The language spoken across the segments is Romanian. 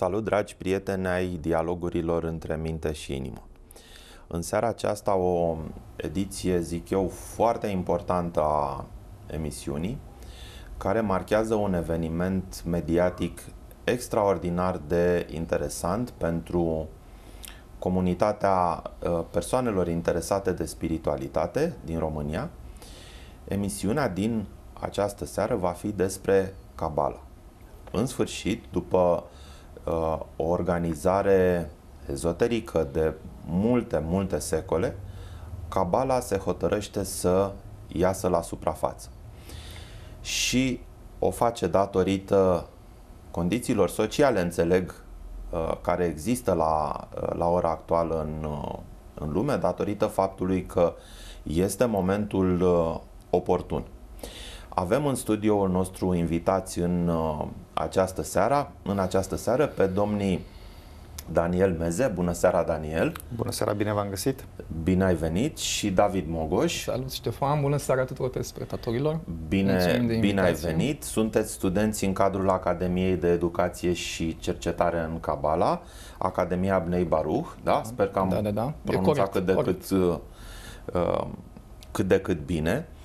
Vă salut, dragi prieteni ai dialogurilor între minte și inimă. În seara aceasta o ediție, zic eu, foarte importantă a emisiunii, care marchează un eveniment mediatic extraordinar de interesant pentru comunitatea uh, persoanelor interesate de spiritualitate din România. Emisiunea din această seară va fi despre Cabala. În sfârșit, după uh, o organizare ezoterică de multe, multe secole, Cabala se hotărăște să iasă la suprafață. Și o face datorită condițiilor sociale, înțeleg, uh, care există la, uh, la ora actuală în, uh, în lume, datorită faptului că este momentul oportun. Avem în studioul nostru invitați în această seară, în această seară pe domnii Daniel Meze. Bună seara, Daniel! Bună seara, bine v-am găsit! Bine ai venit și David Mogoș. Salut, Ștefan! Bună seara tuturor telespectatorilor! Bine, bine ai venit! Sunteți studenți în cadrul Academiei de Educație și Cercetare în Cabala, Academia Bnei Baruch, da? Sper că am da, da, da. pronunțat cât de cât, uh, uh, cât de cât bine. Uh,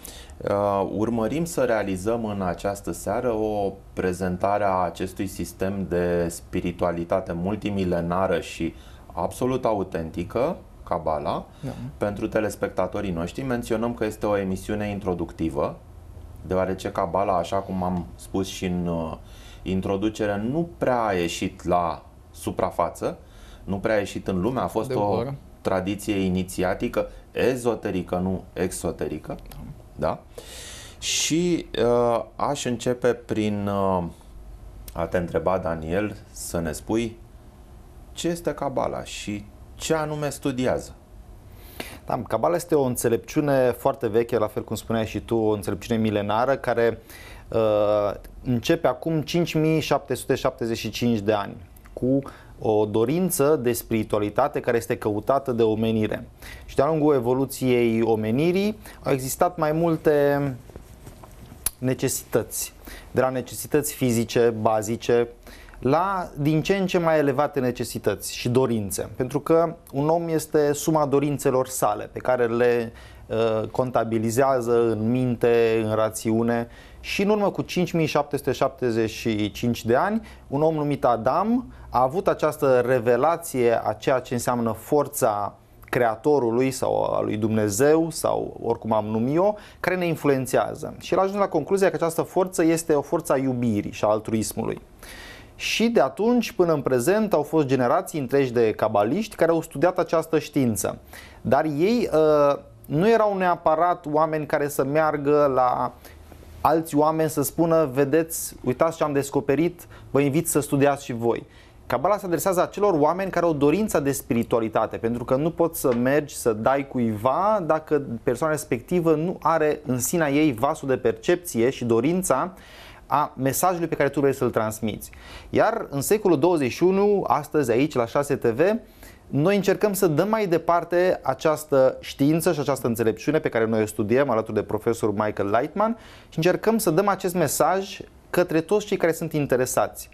urmărim să realizăm în această seară o prezentare a acestui sistem de spiritualitate multimilenară și absolut autentică, Cabala, da. pentru telespectatorii noștri. Menționăm că este o emisiune introductivă, deoarece Cabala, așa cum am spus și în uh, introducere, nu prea a ieșit la suprafață, nu prea a ieșit în lume, a fost de o tradiție inițiatică, ezoterică, nu exoterică. Da da? Și uh, aș începe prin uh, a te întreba, Daniel, să ne spui ce este Cabala și ce anume studiază. Da, Cabala este o înțelepciune foarte veche, la fel cum spuneai și tu, o înțelepciune milenară care uh, începe acum 5775 de ani cu o dorință de spiritualitate care este căutată de omenire. Și de-a lungul evoluției omenirii au existat mai multe necesități, de la necesități fizice, bazice, la din ce în ce mai elevate necesități și dorințe. Pentru că un om este suma dorințelor sale, pe care le uh, contabilizează în minte, în rațiune și în urmă cu 5775 de ani, un om numit Adam a avut această revelație a ceea ce înseamnă forța creatorului sau a lui Dumnezeu sau oricum am numit eu, care ne influențează. Și el a ajuns la concluzia că această forță este o forță a iubirii și a altruismului. Și de atunci până în prezent au fost generații întregi de cabaliști care au studiat această știință. Dar ei uh, nu erau neapărat oameni care să meargă la alți oameni să spună, vedeți, uitați ce am descoperit, vă invit să studiați și voi. Cabala se adresează acelor oameni care au dorința de spiritualitate, pentru că nu poți să mergi să dai cuiva dacă persoana respectivă nu are în sinea ei vasul de percepție și dorința a mesajului pe care tu vrei să-l transmiți. Iar în secolul 21, astăzi aici la 6 TV, noi încercăm să dăm mai departe această știință și această înțelepciune pe care noi o studiem alături de profesorul Michael Lightman și încercăm să dăm acest mesaj către toți cei care sunt interesați.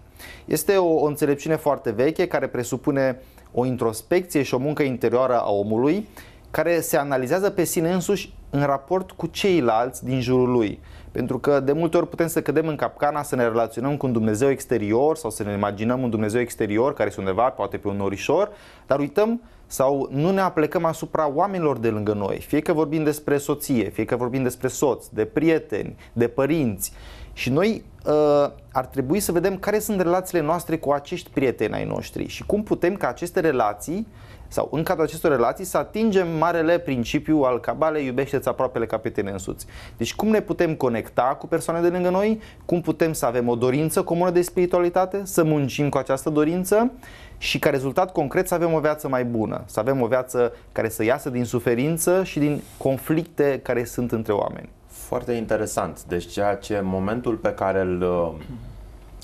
Este o, o înțelepciune foarte veche care presupune o introspecție și o muncă interioară a omului care se analizează pe sine însuși în raport cu ceilalți din jurul lui. Pentru că de multe ori putem să cădem în capcana să ne relaționăm cu un Dumnezeu exterior sau să ne imaginăm un Dumnezeu exterior care este undeva, poate pe un norișor, dar uităm sau nu ne aplecăm asupra oamenilor de lângă noi, fie că vorbim despre soție, fie că vorbim despre soț, de prieteni, de părinți. Și noi uh, ar trebui să vedem care sunt relațiile noastre cu acești prieteni ai noștri și cum putem ca aceste relații sau în cadrul acestor relații să atingem marele principiu al cabalei iubește-ți aproapele ca pe tine însuți. Deci cum ne putem conecta cu persoane de lângă noi, cum putem să avem o dorință comună de spiritualitate, să muncim cu această dorință și ca rezultat concret să avem o viață mai bună, să avem o viață care să iasă din suferință și din conflicte care sunt între oameni. Foarte interesant. Deci ceea ce momentul pe care îl uh,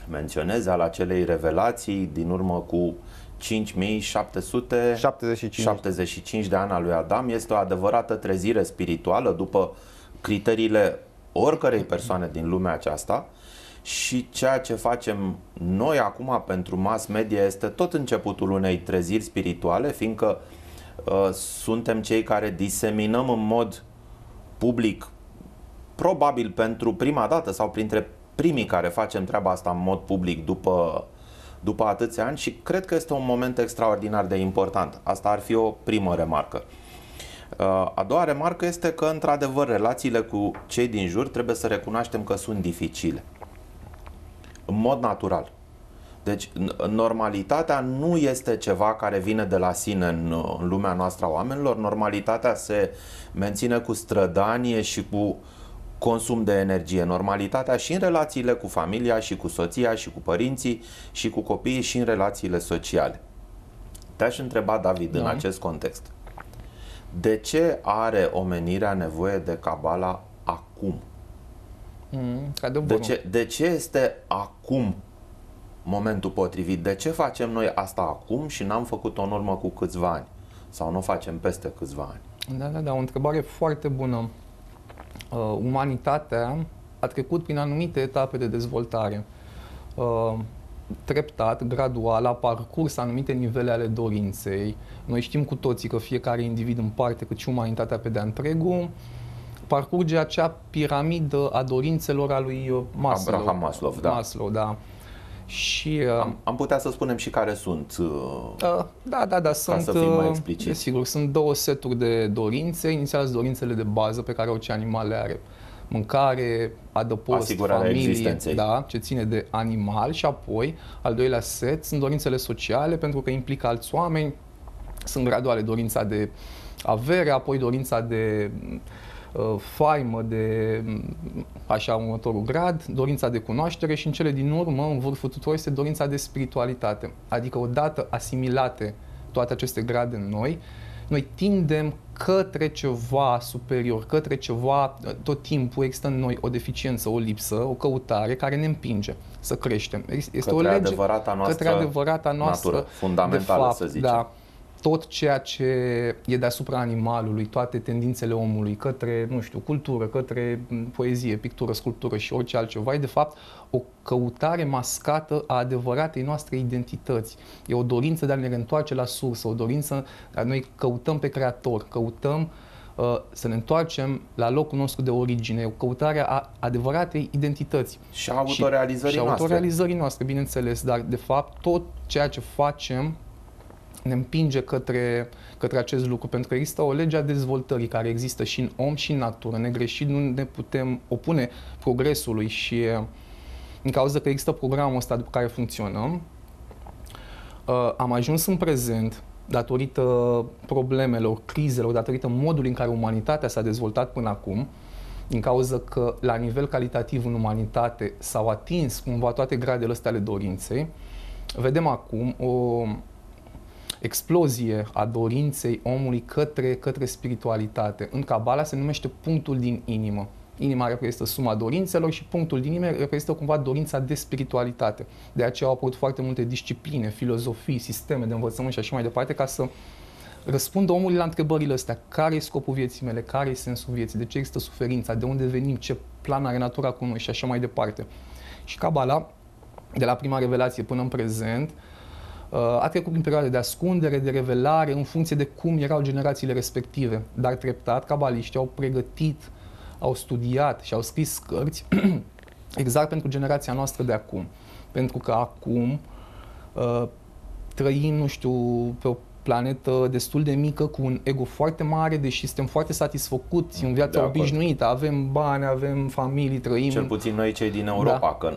menționezi al acelei revelații din urmă cu 5775 de ani al lui Adam este o adevărată trezire spirituală după criteriile oricărei persoane din lumea aceasta și ceea ce facem noi acum pentru mass media este tot începutul unei treziri spirituale, fiindcă uh, suntem cei care diseminăm în mod public, probabil pentru prima dată sau printre primii care facem treaba asta în mod public după, după atâția ani și cred că este un moment extraordinar de important. Asta ar fi o primă remarcă. Uh, a doua remarcă este că, într-adevăr, relațiile cu cei din jur trebuie să recunoaștem că sunt dificile. În mod natural. Deci, normalitatea nu este ceva care vine de la sine în, în lumea noastră a oamenilor. Normalitatea se menține cu strădanie și cu consum de energie. Normalitatea și în relațiile cu familia, și cu soția, și cu părinții, și cu copiii, și în relațiile sociale. Te-aș întreba, David, da. în acest context. De ce are omenirea nevoie de Cabala acum? Mm, de, ce, de ce este acum momentul potrivit? De ce facem noi asta acum și n-am făcut-o în urmă cu câțiva ani? Sau nu facem peste câțiva ani? Da, da, da, o întrebare foarte bună. Uh, umanitatea a trecut prin anumite etape de dezvoltare. Uh, treptat, gradual, a parcurs anumite nivele ale dorinței. Noi știm cu toții că fiecare individ în parte, cât și umanitatea pe de-a întregul, parcurge acea piramidă a dorințelor a lui uh, Maslow. Abraham Maslow, da. Maslow, da. Și, uh, am, am putea să spunem și care sunt. Uh, uh, da, da, da. Sunt, să fim mai explicit. Sigur, sunt două seturi de dorințe. Inițial sunt dorințele de bază pe care orice animal le are. Mâncare, adăpost, Asigurarea familie, existenței. da, ce ține de animal și apoi, al doilea set, sunt dorințele sociale pentru că implică alți oameni. Sunt graduale dorința de avere, apoi dorința de Uh, faimă de așa următorul grad, dorința de cunoaștere și în cele din urmă, în vârful tuturor, este dorința de spiritualitate. Adică odată asimilate toate aceste grade în noi, noi tindem către ceva superior, către ceva, tot timpul există în noi o deficiență, o lipsă, o căutare care ne împinge să creștem. Este către o lege adevărata noastră către adevărata noastră natură, fundamentală, de fapt, să zicem. Da, tot ceea ce e deasupra animalului, toate tendințele omului către, nu știu, cultură, către poezie, pictură, sculptură și orice altceva, e de fapt o căutare mascată a adevăratei noastre identități. E o dorință de a ne reîntoarce la sursă, o dorință, dar noi căutăm pe Creator, căutăm uh, să ne întoarcem la locul nostru de origine, o căutare a adevăratei identități. Și a autorealizării și, noastre. Și autorealizării noastre, bineînțeles, dar de fapt tot ceea ce facem ne împinge către, către acest lucru, pentru că există o lege a dezvoltării care există și în om și în natură. Negreșit nu ne putem opune progresului și în cauza că există programul ăsta după care funcționăm, uh, am ajuns în prezent datorită problemelor, crizelor, datorită modului în care umanitatea s-a dezvoltat până acum, din cauza că la nivel calitativ în umanitate s-au atins cumva toate gradele astea ale dorinței, vedem acum o, explozie a dorinței omului către, către spiritualitate. În Cabala se numește punctul din inimă. Inima reprezintă suma dorințelor și punctul din inimă reprezintă cumva dorința de spiritualitate. De aceea au apărut foarte multe discipline, filozofii, sisteme de învățământ și așa mai departe ca să răspundă omului la întrebările astea. Care e scopul vieții mele? Care e sensul vieții? De ce există suferința? De unde venim? Ce plan are natura cu noi? Și așa mai departe. Și Cabala, de la prima revelație până în prezent, uh, Uh, a trecut prin perioade de ascundere, de revelare, în funcție de cum erau generațiile respective. Dar treptat, cabaliștii au pregătit, au studiat și au scris cărți exact pentru generația noastră de acum. Pentru că acum uh, trăim, nu știu, pe o planetă destul de mică, cu un ego foarte mare, deși suntem foarte satisfăcuți în viața obișnuită. Avem bani, avem familii, trăim... Cel puțin noi cei din Europa, da. că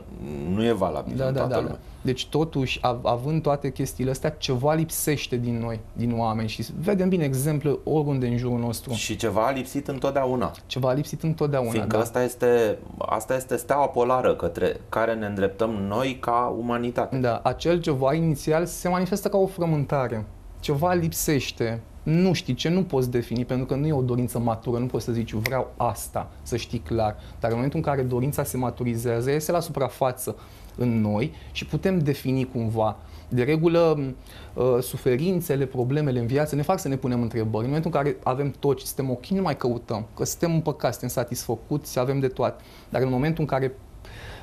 nu e valabil da, în da, toată da, lumea. Da. Deci totuși, având toate chestiile astea, ceva lipsește din noi, din oameni și vedem bine exemple oriunde în jurul nostru. Și ceva a lipsit întotdeauna. Ceva a lipsit întotdeauna, Fiindcă da. asta este, asta este steaua polară către care ne îndreptăm noi ca umanitate. Da, acel ceva inițial se manifestă ca o frământare ceva lipsește, nu știi ce, nu poți defini, pentru că nu e o dorință matură, nu poți să zici vreau asta, să știi clar. Dar în momentul în care dorința se maturizează, iese la suprafață în noi și putem defini cumva. De regulă, uh, suferințele, problemele în viață ne fac să ne punem întrebări. În momentul în care avem tot și suntem ok, nu mai căutăm, că suntem împăcați, suntem satisfăcuți, avem de toate. Dar în momentul în care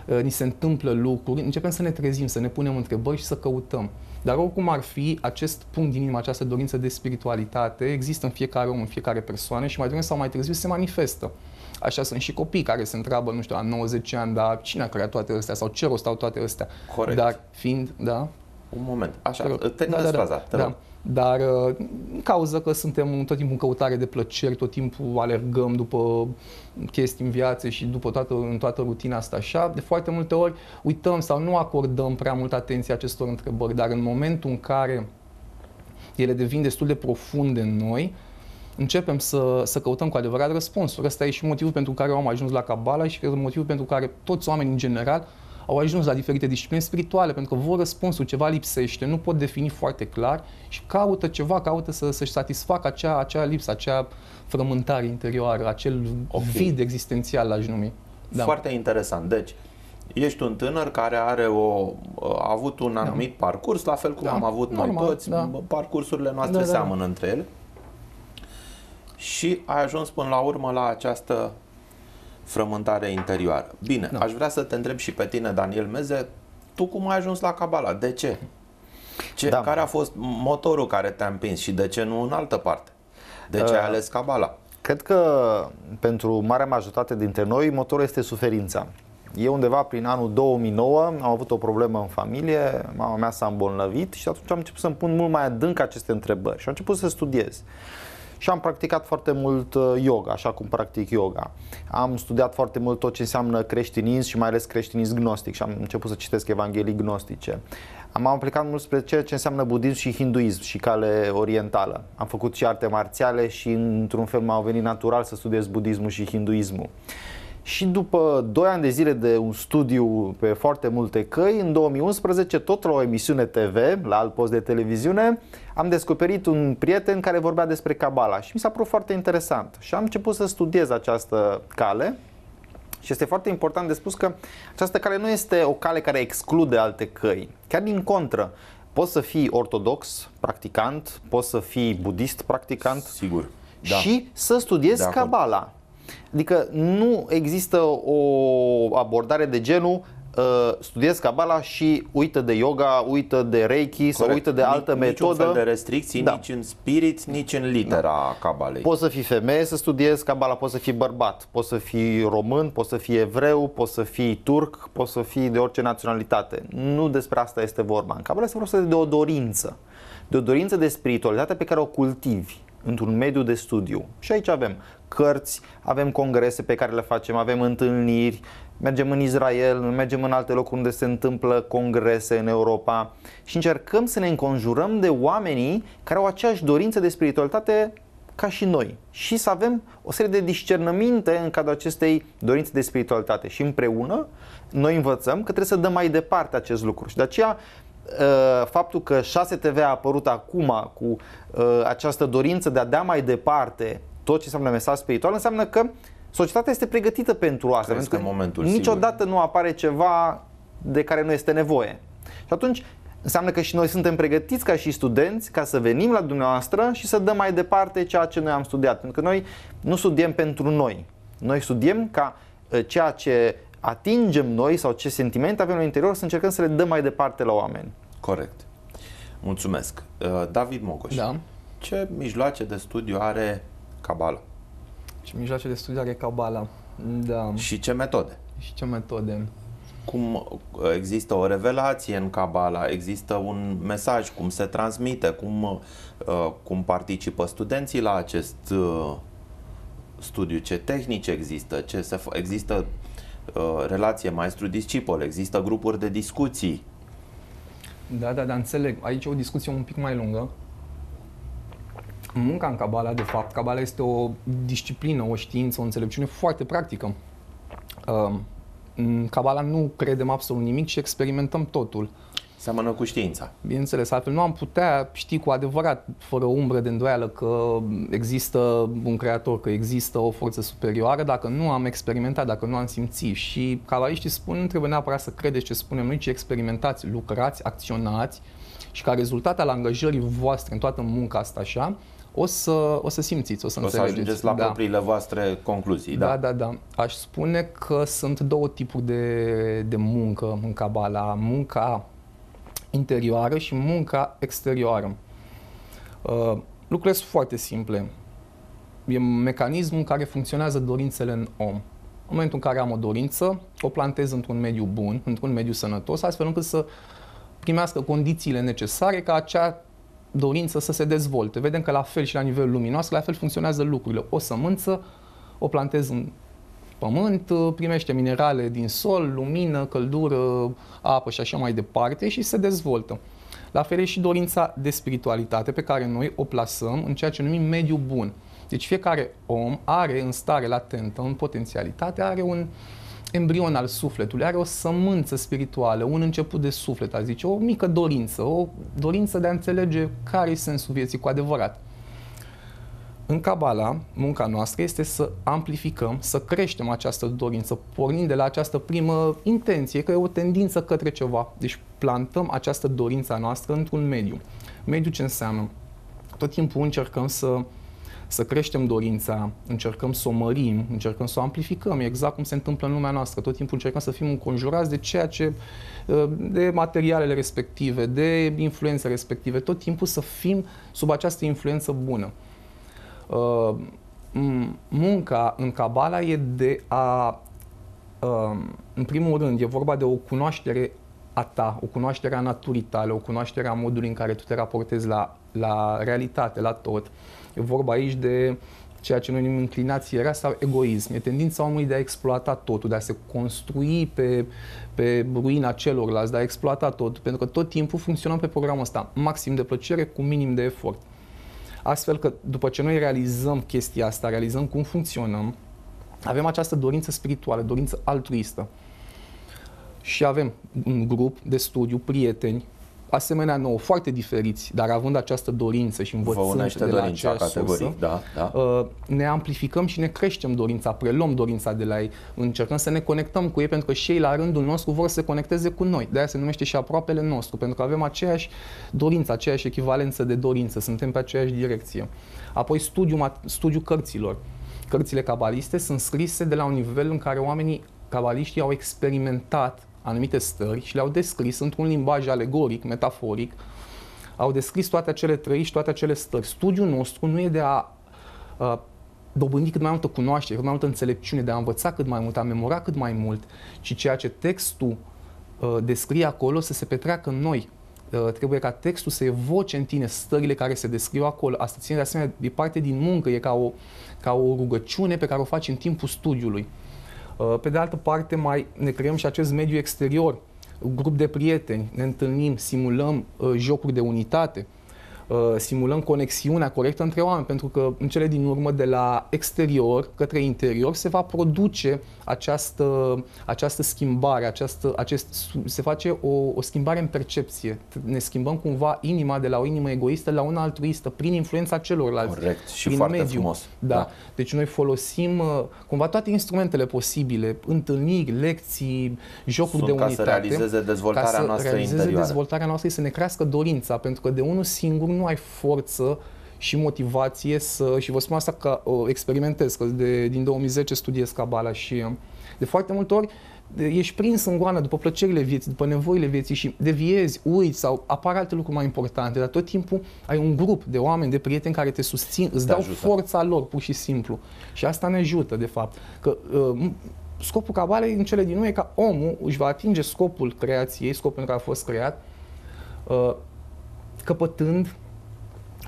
uh, ni se întâmplă lucruri, începem să ne trezim, să ne punem întrebări și să căutăm. Dar oricum ar fi, acest punct din inimă, această dorință de spiritualitate există în fiecare om, în fiecare persoană și mai devreme sau mai târziu se manifestă. Așa sunt și copii care se întreabă, nu știu, la 90 ani, dar cine a creat toate astea sau ce rost au toate astea? Corect. Dar fiind, da? Un moment, așa, Te te da, da, da, fraza, te da. Rog. Dar uh, în cauza că suntem tot timpul în căutare de plăceri, tot timpul alergăm după chestii în viață și după toată, în toată rutina asta așa, de foarte multe ori uităm sau nu acordăm prea multă atenție acestor întrebări, dar în momentul în care ele devin destul de profunde în noi, începem să, să căutăm cu adevărat răspunsuri. Ăsta e și motivul pentru care am ajuns la Cabala și cred motivul pentru care toți oamenii în general au ajuns la diferite discipline spirituale, pentru că vor răspunsul, ceva lipsește, nu pot defini foarte clar și caută ceva, caută să, să-și satisfacă acea, acea lipsă, acea frământare interioară, acel Ok. vid existențial, aș numi. Da. Foarte interesant. Deci, ești un tânăr care are o, a avut un anumit parcurs, la fel cum Da. am avut Normal, noi toți, da. parcursurile noastre Da, da, seamănă între ele. Și ai ajuns până la urmă la această frământare interioară. Bine, Da. aș vrea să te întreb și pe tine, Daniel Meze, tu cum ai ajuns la Cabala? De ce? ce Da. Care a fost motorul care te-a împins și de ce nu în altă parte? De ce ai Uh, ales Cabala? Cred că pentru marea majoritate dintre noi motorul este suferința. Eu undeva prin anul 2009 am avut o problemă în familie, mama mea s-a îmbolnăvit și atunci am început să-mi pun mult mai adânc aceste întrebări și am început să studiez. Și am practicat foarte mult uh, yoga, așa cum practic yoga. Am studiat foarte mult tot ce înseamnă creștinism și mai ales creștinism gnostic și am început să citesc evanghelii gnostice. Am aplicat mult spre ceea ce înseamnă budism și hinduism și cale orientală. Am făcut și arte marțiale și într-un fel m-a venit natural să studiez budismul și hinduismul. Și după 2 ani de zile de un studiu pe foarte multe căi, în 2011, tot la o emisiune TV, la alt post de televiziune, am descoperit un prieten care vorbea despre Cabala și mi s-a părut foarte interesant. Și am început să studiez această cale și este foarte important de spus că această cale nu este o cale care exclude alte căi. Chiar din contră, poți să fii ortodox, practicant, poți să fii budist, practicant, Sigur. Da. și să studiezi De acord. Cabala. Adică nu există o abordare de genul uh, studiezi Cabala și uită de yoga, uită de Reiki sau Corect. uită de altă Nic- Niciun metodă. fel de restricții, Da. nici în spirit, nici în litera cabalei. Poți să fii femeie să studiezi Cabala, poți să fii bărbat, poți să fii român, poți să fii evreu, poți să fii turc, poți să fii de orice naționalitate. Nu despre asta este vorba. În Cabala este vorba de o dorință. De o dorință de spiritualitate pe care o cultivi într-un mediu de studiu. Și aici avem cărți, avem congrese pe care le facem, avem întâlniri, mergem în Israel, mergem în alte locuri unde se întâmplă congrese în Europa și încercăm să ne înconjurăm de oamenii care au aceeași dorință de spiritualitate ca și noi. Și să avem o serie de discernăminte în cadrul acestei dorințe de spiritualitate. Și împreună noi învățăm că trebuie să dăm mai departe acest lucru. Și de aceea uh, faptul că 6 TV a apărut acum cu uh, această dorință de a da mai departe tot ce înseamnă mesaj spiritual înseamnă că societatea este pregătită pentru asta. Că este pentru că momentul, niciodată nu apare ceva de care nu este nevoie. Și atunci înseamnă că și noi suntem pregătiți ca și studenți ca să venim la dumneavoastră și să dăm mai departe ceea ce noi am studiat. Pentru că noi nu studiem pentru noi. Noi studiem ca uh, ceea ce atingem noi sau ce sentimente avem în interior să încercăm să le dăm mai departe la oameni. Corect. Mulțumesc. Uh, David Mogoș. Da. Ce mijloace de studiu are cabala? Și mijloace de studiare Cabala. Da. Și ce metode? Și ce metode? Cum uh, există o revelație în cabala, există un mesaj, cum se transmite, cum, uh, cum participă studenții la acest uh, studiu, ce tehnici există, ce se fa- există uh, relație maestru-discipol, există grupuri de discuții. Da, da, da, înțeleg. Aici e o discuție un pic mai lungă. Munca în Cabala, de fapt, Cabala este o disciplină, o știință, o înțelepciune foarte practică. Uh, În Cabala nu credem absolut nimic și experimentăm totul. Seamănă cu știința. Bineînțeles, altfel nu am putea ști cu adevărat, fără umbră de îndoială, că există un creator, că există o forță superioară, dacă nu am experimentat, dacă nu am simțit. Și cabaliștii spun, nu trebuie neapărat să credeți ce spunem noi, ci experimentați, lucrați, acționați și ca rezultat al angajării voastre în toată munca asta așa, o să, o să simțiți, o să o să înțelegeți. ajungeți la da. propriile voastre concluzii. Da, da, da. Aș spune că sunt două tipuri de, de muncă în Cabala. Munca interioară și munca exterioară. Uh, lucrurile sunt foarte simple. E un mecanism în care funcționează dorințele în om. În momentul în care am o dorință, o plantez într-un mediu bun, într-un mediu sănătos, astfel încât să primească condițiile necesare ca acea dorință să se dezvolte. Vedem că la fel și la nivelul luminos, la fel funcționează lucrurile. O sămânță, o plantez în pământ, primește minerale din sol, lumină, căldură, apă și așa mai departe și se dezvoltă. La fel e și dorința de spiritualitate pe care noi o plasăm în ceea ce numim mediu bun. Deci fiecare om are în stare latentă, în potențialitate, are un embrion al sufletului, are o sămânță spirituală, un început de suflet, a zice, o mică dorință, o dorință de a înțelege care e sensul vieții cu adevărat. În Cabala, munca noastră este să amplificăm, să creștem această dorință, pornind de la această primă intenție, că e o tendință către ceva. Deci plantăm această dorință a noastră într-un mediu. Mediu ce înseamnă? Tot timpul încercăm să să creștem dorința, încercăm să o mărim, încercăm să o amplificăm, exact cum se întâmplă în lumea noastră. Tot timpul încercăm să fim înconjurați de ceea ce, de materialele respective, de influențe respective, tot timpul să fim sub această influență bună. Uh, munca în Cabala e de a, uh, în primul rând, e vorba de o cunoaștere a ta, o cunoaștere a naturii tale, o cunoaștere a modului în care tu te raportezi la, la realitate, la tot. E vorba aici de ceea ce noi numim inclinație rea sau egoism. E tendința omului de a exploata totul, de a se construi pe, pe ruina celorlalți, de a exploata totul, pentru că tot timpul funcționăm pe programul ăsta, maxim de plăcere cu minim de efort. Astfel că după ce noi realizăm chestia asta, realizăm cum funcționăm, avem această dorință spirituală, dorință altruistă. Și avem un grup de studiu, prieteni, asemenea nouă, foarte diferiți, dar având această dorință și învățând de la aceea sursă, da, da. Uh, ne amplificăm și ne creștem dorința, preluăm dorința de la ei, încercăm să ne conectăm cu ei pentru că și ei la rândul nostru vor să se conecteze cu noi. De aia se numește și aproapele nostru, pentru că avem aceeași dorință, aceeași echivalență de dorință, suntem pe aceeași direcție. Apoi studiul, studiul cărților. Cărțile cabaliste sunt scrise de la un nivel în care oamenii cabaliștii au experimentat anumite stări și le-au descris într-un limbaj alegoric, metaforic, au descris toate acele trăiri și toate acele stări. Studiul nostru nu e de a uh, dobândi cât mai multă cunoaștere, cât mai multă înțelepciune, de a învăța cât mai mult, a memora cât mai mult, ci ceea ce textul uh, descrie acolo să se petreacă în noi. Uh, trebuie ca textul să evoce în tine stările care se descriu acolo. Asta ține de asemenea de parte din muncă, e ca o, ca o rugăciune pe care o faci în timpul studiului. Uh, pe de altă parte, mai ne creăm și acest mediu exterior, grup de prieteni, ne întâlnim, simulăm uh, jocuri de unitate, Uh, simulăm conexiunea corectă între oameni, pentru că în cele din urmă de la exterior către interior se va produce această, această schimbare, această, acest, se face o, o schimbare în percepție. Ne schimbăm cumva inima de la o inimă egoistă la una altruistă prin influența celorlalți. Corect și prin foarte mediu. frumos. Da. da. Deci noi folosim uh, cumva toate instrumentele posibile, întâlniri, lecții, jocuri Sunt de ca unitate. să realizeze dezvoltarea ca să noastră realizeze interioară. dezvoltarea noastră și să ne crească dorința, pentru că de unul singur nu ai forță și motivație să, și vă spun asta că o experimentez, că de, din 2010 studiez Cabala și uh, de foarte multe ori de- ești prins în goană după plăcerile vieții, după nevoile vieții și deviezi, uiți sau apar alte lucruri mai importante, dar tot timpul ai un grup de oameni, de prieteni care te susțin, îți Te dau ajută. forța lor, pur și simplu. Și asta ne ajută, de fapt. Că uh, scopul cabalei în cele din urmă e ca omul își va atinge scopul creației, scopul pentru care a fost creat, uh, căpătând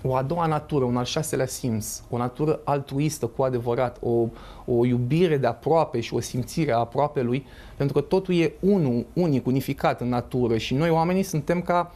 o a doua natură, un al șaselea simț, o natură altruistă cu adevărat, o, o iubire de aproape și o simțire a aproape lui, pentru că totul e unul, unic, unificat în natură și noi oamenii suntem ca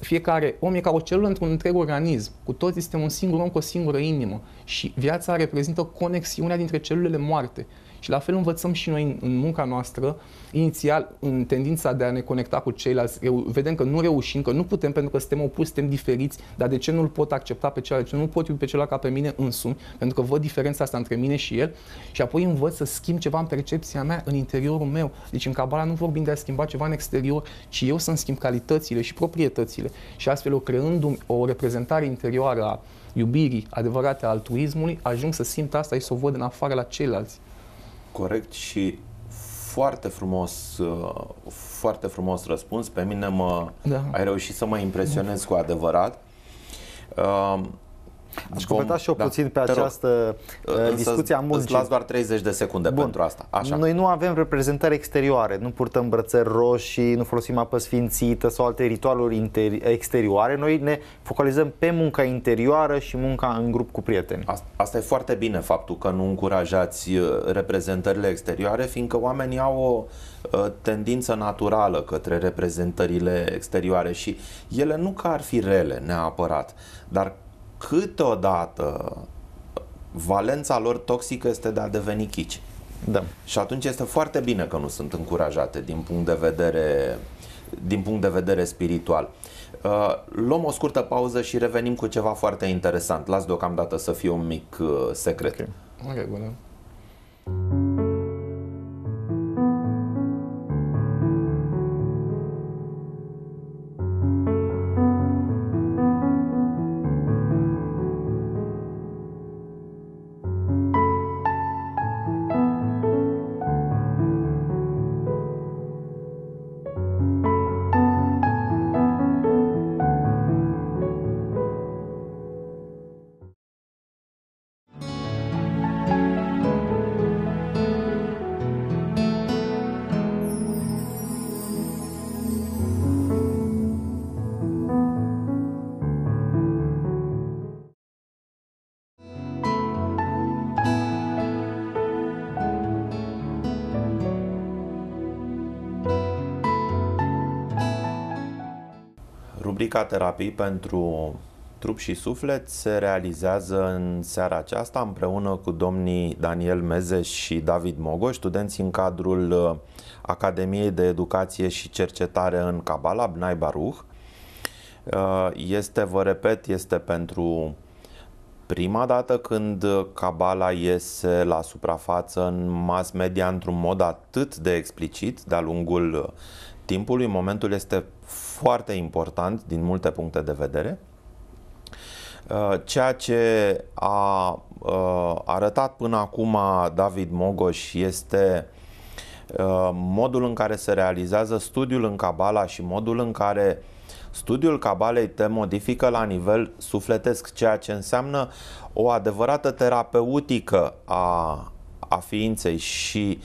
fiecare om e ca o celulă într-un întreg organism. Cu toții suntem un singur om cu o singură inimă și viața reprezintă conexiunea dintre celulele moarte. Și la fel învățăm și noi în, în munca noastră, inițial în tendința de a ne conecta cu ceilalți, vedem că nu reușim, că nu putem pentru că suntem opuși, suntem diferiți, dar de ce nu-l pot accepta pe celălalt, de ce nu pot iubi pe celălalt ca pe mine însumi, pentru că văd diferența asta între mine și el și apoi învăț să schimb ceva în percepția mea, în interiorul meu. Deci în Cabala nu vorbim de a schimba ceva în exterior, ci eu să-mi schimb calitățile și proprietățile și astfel o creând o reprezentare interioară a iubirii adevărate a altruismului, ajung să simt asta și să o văd în afară la ceilalți. Corect și foarte frumos, uh, foarte frumos răspuns. Pe mine mă, da. ai reușit să mă impresionezi cu adevărat. Uh, Aș completa și eu da, puțin pe această rog. Uh, discuție a muncii. Îți las doar 30 de secunde Bun. pentru asta. Așa. Noi nu avem reprezentări exterioare, nu purtăm brățări roșii, nu folosim apă sfințită sau alte ritualuri exterioare. Noi ne focalizăm pe munca interioară și munca în grup cu prieteni. Asta, asta e foarte bine, faptul că nu încurajați uh, reprezentările exterioare, fiindcă oamenii au o uh, tendință naturală către reprezentările exterioare și ele nu că ar fi rele neapărat, dar câteodată valența lor toxică este de a deveni chici. Da. Și atunci este foarte bine că nu sunt încurajate din punct de vedere, din punct de vedere spiritual. Uh, luăm o scurtă pauză și revenim cu ceva foarte interesant. Las deocamdată să fie un mic uh, secret. Ok, okay bună. Rubrica Terapii pentru trup și suflet se realizează în seara aceasta împreună cu domnii Daniel Mezeș și David Mogoș, studenți în cadrul uh, Academiei de Educație și Cercetare în Kabbalah, Bnai Baruch. Uh, este, vă repet, este pentru prima dată când Kabbalah iese la suprafață în mass media într-un mod atât de explicit de-a lungul timpului. Momentul este foarte important din multe puncte de vedere. Uh, ceea ce a uh, arătat până acum David Mogoș este uh, modul în care se realizează studiul în Cabala și modul în care studiul Cabalei te modifică la nivel sufletesc, ceea ce înseamnă o adevărată terapeutică a, a ființei și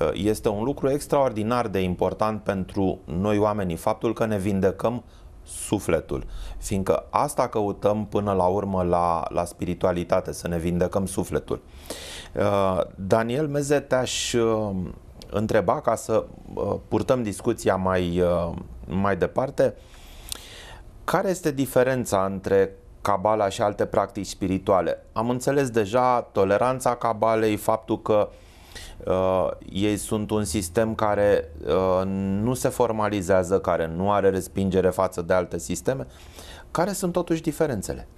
uh, este un lucru extraordinar de important pentru noi oamenii, faptul că ne vindecăm sufletul, fiindcă asta căutăm până la urmă la, la spiritualitate, să ne vindecăm sufletul. Uh, Daniel Meze, te-aș uh, întreba ca să purtăm discuția mai, mai departe, care este diferența între cabala și alte practici spirituale. Am înțeles deja toleranța cabalei, faptul că uh, ei sunt un sistem care uh, nu se formalizează, care nu are respingere față de alte sisteme. Care sunt totuși diferențele?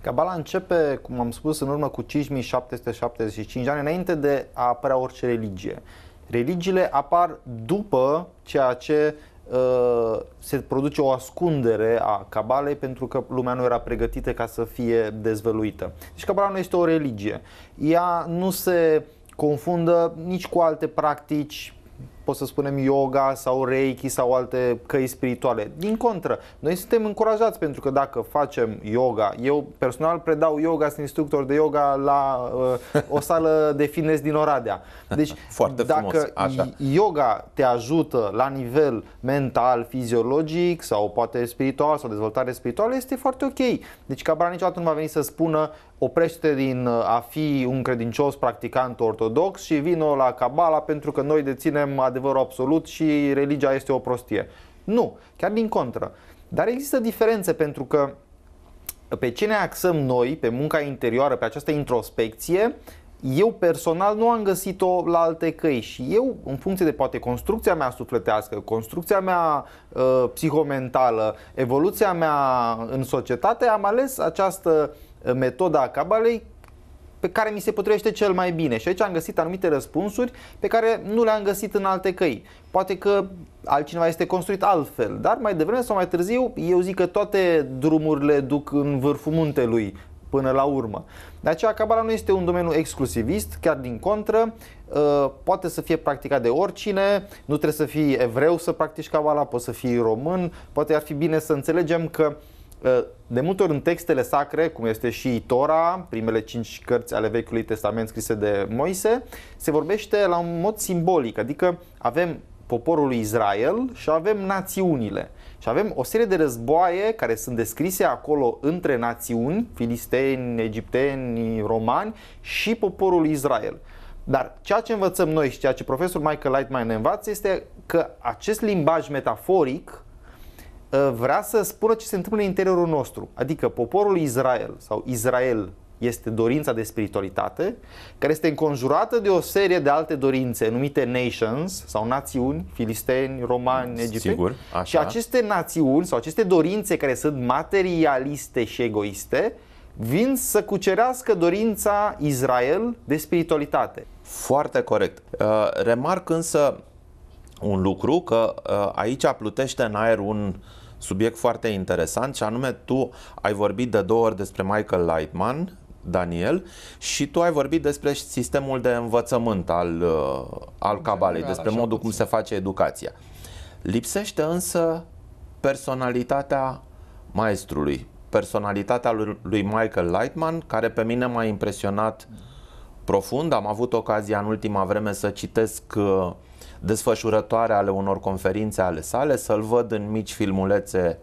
Cabala începe, cum am spus, în urmă cu 5775 ani, înainte de a apărea orice religie. Religiile apar după ceea ce Uh, se produce o ascundere a cabalei pentru că lumea nu era pregătită ca să fie dezvăluită. Deci cabala nu este o religie. Ea nu se confundă nici cu alte practici pot să spunem yoga sau reiki sau alte căi spirituale. Din contră, noi suntem încurajați pentru că dacă facem yoga, eu personal predau yoga, sunt instructor de yoga la uh, o sală de fitness din Oradea. Deci Foarte dacă Așa. yoga te ajută la nivel mental, fiziologic sau poate spiritual sau dezvoltare spirituală, este foarte ok. Deci Cabra niciodată nu va veni să spună oprește din uh, a fi un credincios practicant ortodox și vină la Cabala pentru că noi deținem adevărul absolut și religia este o prostie. Nu, chiar din contră. Dar există diferențe pentru că pe ce ne axăm noi, pe munca interioară, pe această introspecție, eu personal nu am găsit-o la alte căi și eu, în funcție de poate construcția mea sufletească, construcția mea uh, psihomentală, evoluția mea în societate, am ales această uh, metodă a cabalei pe care mi se potrivește cel mai bine. Și aici am găsit anumite răspunsuri pe care nu le-am găsit în alte căi. Poate că altcineva este construit altfel, dar mai devreme sau mai târziu eu zic că toate drumurile duc în vârful muntelui până la urmă. De aceea cabala nu este un domeniu exclusivist, chiar din contră, uh, poate să fie practicat de oricine, nu trebuie să fii evreu să practici cabala, poți să fii român, poate ar fi bine să înțelegem că uh, de multe ori în textele sacre, cum este și Tora, primele cinci cărți ale Vechiului Testament scrise de Moise, se vorbește la un mod simbolic, adică avem poporul lui Israel și avem națiunile. Și avem o serie de războaie care sunt descrise acolo între națiuni, filisteni, egipteni, romani și poporul Israel. Dar ceea ce învățăm noi și ceea ce profesorul Michael Lightman ne învață este că acest limbaj metaforic uh, vrea să spună ce se întâmplă în interiorul nostru. Adică poporul Israel sau Israel este dorința de spiritualitate, care este înconjurată de o serie de alte dorințe numite nations sau națiuni, filisteni, romani, egipteni. Sigur, așa. Și aceste națiuni sau aceste dorințe care sunt materialiste și egoiste vin să cucerească dorința Israel de spiritualitate. Foarte corect. Uh, remarc însă un lucru, că uh, aici plutește în aer un subiect foarte interesant și anume tu ai vorbit de două ori despre Michael Lightman, Daniel, și tu ai vorbit despre sistemul de învățământ al, uh, al cabalei, despre modul cum se face educația. Lipsește însă personalitatea maestrului, personalitatea lui Michael Lightman, care pe mine m-a impresionat profund. Am avut ocazia în ultima vreme să citesc uh, desfășurătoare ale unor conferințe ale sale, să-l văd în mici filmulețe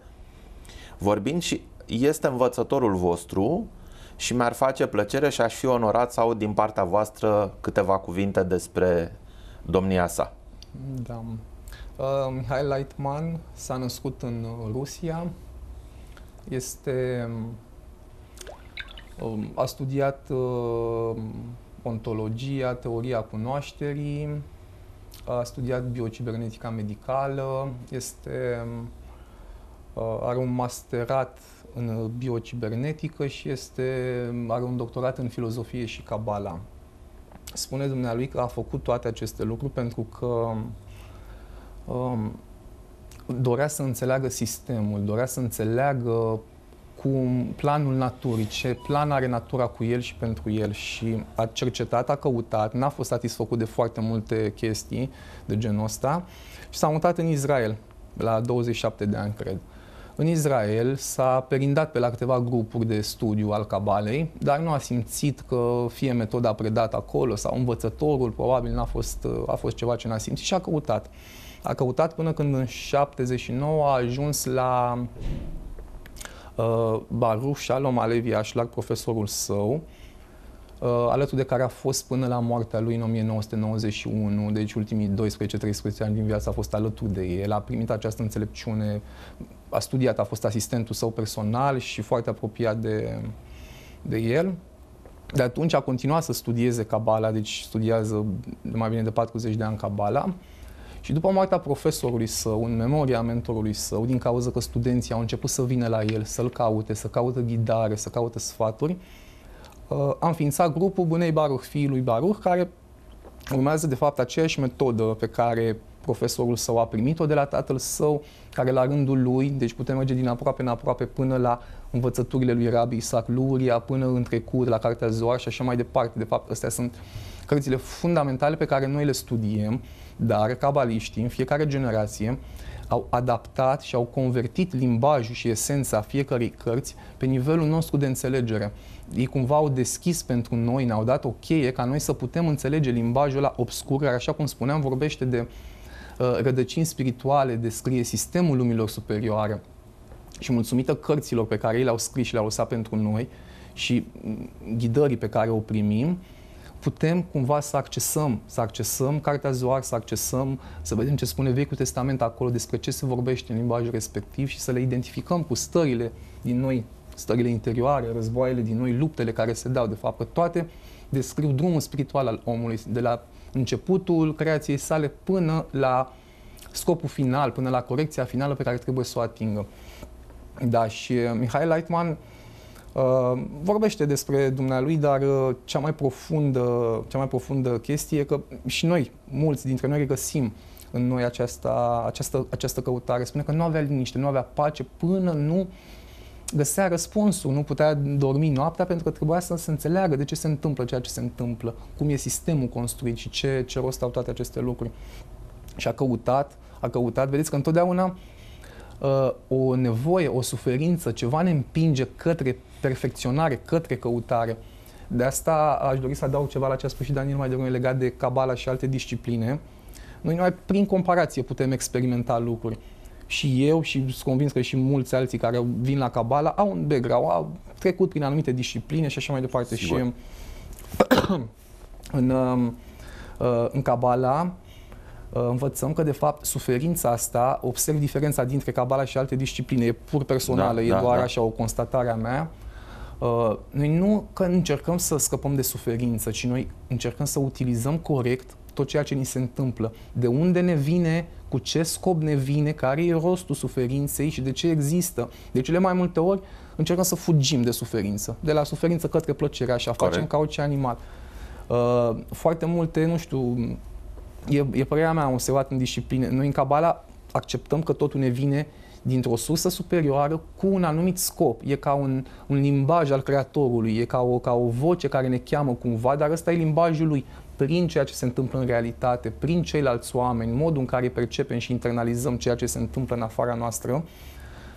vorbind și este învățătorul vostru și mi-ar face plăcere și aș fi onorat să aud din partea voastră câteva cuvinte despre domnia sa. Da. Uh, Mihai Leitman s-a născut în Rusia. Este uh, a studiat uh, ontologia, teoria cunoașterii, a studiat biocibernetica medicală, este, uh, are un masterat în biocibernetică și este, are un doctorat în filozofie și cabala. Spune dumnealui că a făcut toate aceste lucruri pentru că um, dorea să înțeleagă sistemul, dorea să înțeleagă cu planul naturii, ce plan are natura cu el și pentru el și a cercetat, a căutat, n-a fost satisfăcut de foarte multe chestii de genul ăsta și s-a mutat în Israel la 27 de ani, cred. În Israel s-a perindat pe la câteva grupuri de studiu al cabalei, dar nu a simțit că fie metoda predată acolo sau învățătorul, probabil n-a fost, a fost ceva ce n-a simțit și a căutat. A căutat până când în 79 a ajuns la uh, Baruch Shalom Alevi Ashlag, profesorul său, uh, alături de care a fost până la moartea lui în 1991, deci ultimii 12-13 ani din viață a fost alături de el, a primit această înțelepciune, a studiat, a fost asistentul său personal și foarte apropiat de, de el. De atunci a continuat să studieze Cabala, deci studiază de mai bine de 40 de ani Cabala. Și după moartea profesorului său, în memoria mentorului său, din cauza că studenții au început să vină la el, să-l caute, să caute ghidare, să caute sfaturi, uh, a înființat grupul Bunei Baruch, fiii lui Baruch, care urmează de fapt aceeași metodă pe care profesorul său a primit-o de la tatăl său, care la rândul lui, deci putem merge din aproape în aproape până la învățăturile lui Rabbi Isaac Luria, până în trecut, la Cartea Zoar și așa mai departe. De fapt, astea sunt cărțile fundamentale pe care noi le studiem, dar cabaliștii, în fiecare generație, au adaptat și au convertit limbajul și esența fiecărei cărți pe nivelul nostru de înțelegere. Ei cumva au deschis pentru noi, ne-au dat o cheie ca noi să putem înțelege limbajul ăla obscur, care, așa cum spuneam, vorbește de uh, rădăcini spirituale, descrie sistemul lumilor superioare. Și mulțumită cărților pe care ei le-au scris și le-au lăsat pentru noi și mm, ghidării pe care o primim, putem cumva să accesăm, să accesăm Cartea Zoar, să accesăm, să vedem ce spune Vechiul Testament acolo, despre ce se vorbește în limbajul respectiv și să le identificăm cu stările din noi, stările interioare, războaiele din noi, luptele care se dau. De fapt, că toate descriu drumul spiritual al omului, de la începutul creației sale până la scopul final, până la corecția finală pe care trebuie să o atingă. Da, și uh, Mihai Leitman uh, vorbește despre dumnealui, dar uh, cea mai profundă, cea mai profundă chestie e că și noi, mulți dintre noi regăsim în noi această, această, această căutare. Spune că nu avea liniște, nu avea pace până nu găsea răspunsul, nu putea dormi noaptea pentru că trebuia să se înțeleagă de ce se întâmplă ceea ce se întâmplă, cum e sistemul construit și ce, ce rost au toate aceste lucruri. Și a căutat, a căutat, vedeți că întotdeauna uh, o nevoie, o suferință, ceva ne împinge către perfecționare, către căutare. De asta aș dori să adaug ceva la ce a spus și Daniel mai devreme legat de cabala și alte discipline. Noi numai prin comparație putem experimenta lucruri. Și eu și sunt convins că și mulți alții care vin la cabala au un background, au trecut prin anumite discipline și așa mai departe. Sigur. Și în, um, uh, în cabala uh, învățăm că, de fapt, suferința asta, observ diferența dintre cabala și alte discipline, e pur personală, da, e da, doar da. așa o constatare a mea. Uh, noi nu că încercăm să scăpăm de suferință, ci noi încercăm să utilizăm corect tot ceea ce ni se întâmplă. De unde ne vine, cu ce scop ne vine, care e rostul suferinței și de ce există. De cele mai multe ori încercăm să fugim de suferință, de la suferință către plăcere, așa Corect. facem ca orice animal. Uh, foarte multe, nu știu, e, e părerea mea, un selat în discipline. Noi în Cabala acceptăm că totul ne vine dintr-o sursă superioară cu un anumit scop. E ca un, un limbaj al Creatorului, e ca o, ca o voce care ne cheamă cumva, dar ăsta e limbajul lui prin ceea ce se întâmplă în realitate, prin ceilalți oameni, modul în care percepem și internalizăm ceea ce se întâmplă în afara noastră,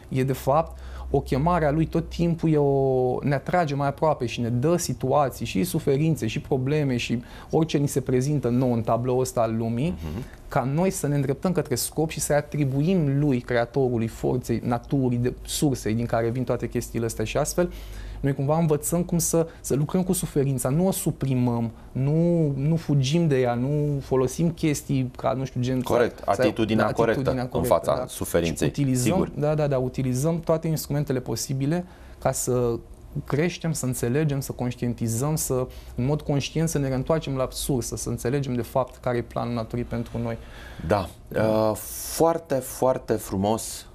e de fapt o chemare a lui tot timpul e o, ne atrage mai aproape și ne dă situații și suferințe și probleme și orice ni se prezintă nou în tabloul ăsta al lumii, uh-huh. ca noi să ne îndreptăm către scop și să atribuim lui, creatorului, forței, naturii, de, sursei din care vin toate chestiile astea și astfel noi cumva învățăm cum să, să lucrăm cu suferința, nu o suprimăm, nu, nu fugim de ea, nu folosim chestii ca, nu știu, gen... Corect, să, atitudinea, da, corectă atitudinea corectă în fața da. suferinței, și utilizăm, sigur. Da, da, da, utilizăm toate instrumentele posibile ca să creștem, să înțelegem, să conștientizăm, să în mod conștient să ne reîntoarcem la sursă, să înțelegem de fapt care e planul naturii pentru noi. Da, uh, foarte, foarte frumos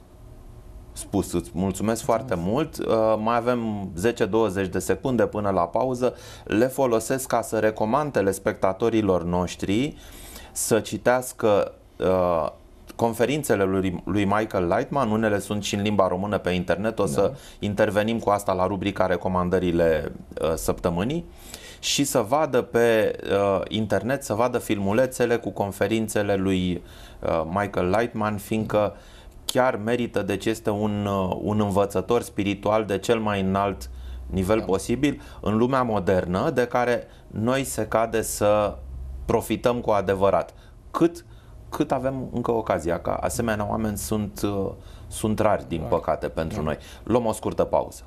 spus. Îți mulțumesc foarte mult. Uh, mai avem 10-20 de secunde până la pauză. Le folosesc ca să recomand telespectatorilor noștri să citească uh, conferințele lui, lui Michael Lightman, unele sunt și în limba română pe internet, o da. să intervenim cu asta la rubrica recomandările uh, săptămânii și să vadă pe uh, internet, să vadă filmulețele cu conferințele lui uh, Michael Lightman, fiindcă uh, chiar merită, deci este un, uh, un învățător spiritual de cel mai înalt nivel da. posibil în lumea modernă de care noi se cade să profităm cu adevărat. Cât, cât avem încă ocazia, ca asemenea oameni sunt, uh, sunt rari, din păcate, pentru da. noi. Luăm o scurtă pauză.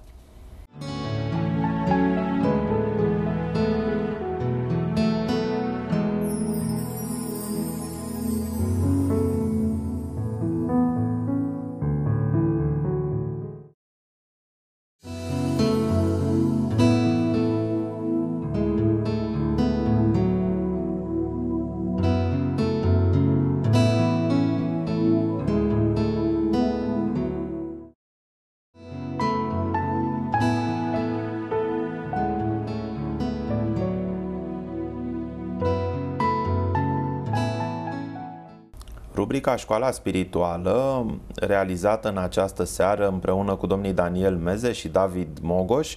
Rubrica Școala Spirituală, realizată în această seară împreună cu domnii Daniel Meze și David Mogoș,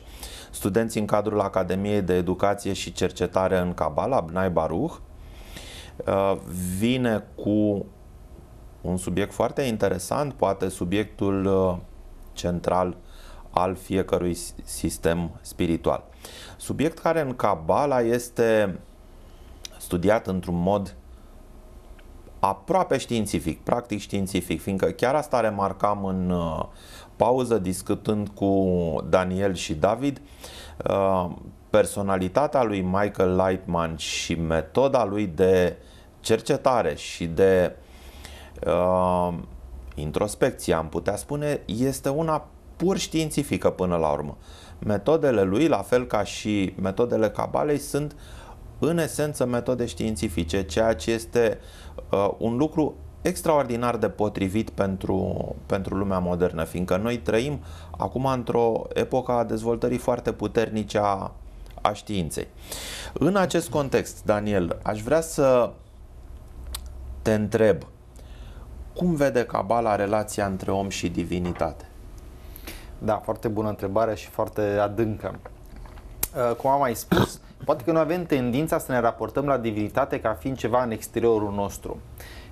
studenți în cadrul Academiei de Educație și Cercetare în Cabala, Bnai Baruch, uh, vine cu un subiect foarte interesant, poate subiectul uh, central al fiecărui sistem spiritual. Subiect care în Cabala este studiat într-un mod aproape științific, practic științific, fiindcă chiar asta remarcam în uh, pauză discutând cu Daniel și David, uh, personalitatea lui Michael Lightman și metoda lui de cercetare și de uh, introspecție, am putea spune, este una pur științifică până la urmă. metodele lui, la fel ca și metodele cabalei, sunt în esență metode științifice, ceea ce este uh, un lucru extraordinar de potrivit pentru, pentru lumea modernă, fiindcă noi trăim acum într-o epocă a dezvoltării foarte puternice a, a științei. În acest context, Daniel, aș vrea să te întreb cum vede Cabala relația între om și divinitate? Da, foarte bună întrebare și foarte adâncă. Uh, cum am mai spus, poate că noi avem tendința să ne raportăm la divinitate ca fiind ceva în exteriorul nostru.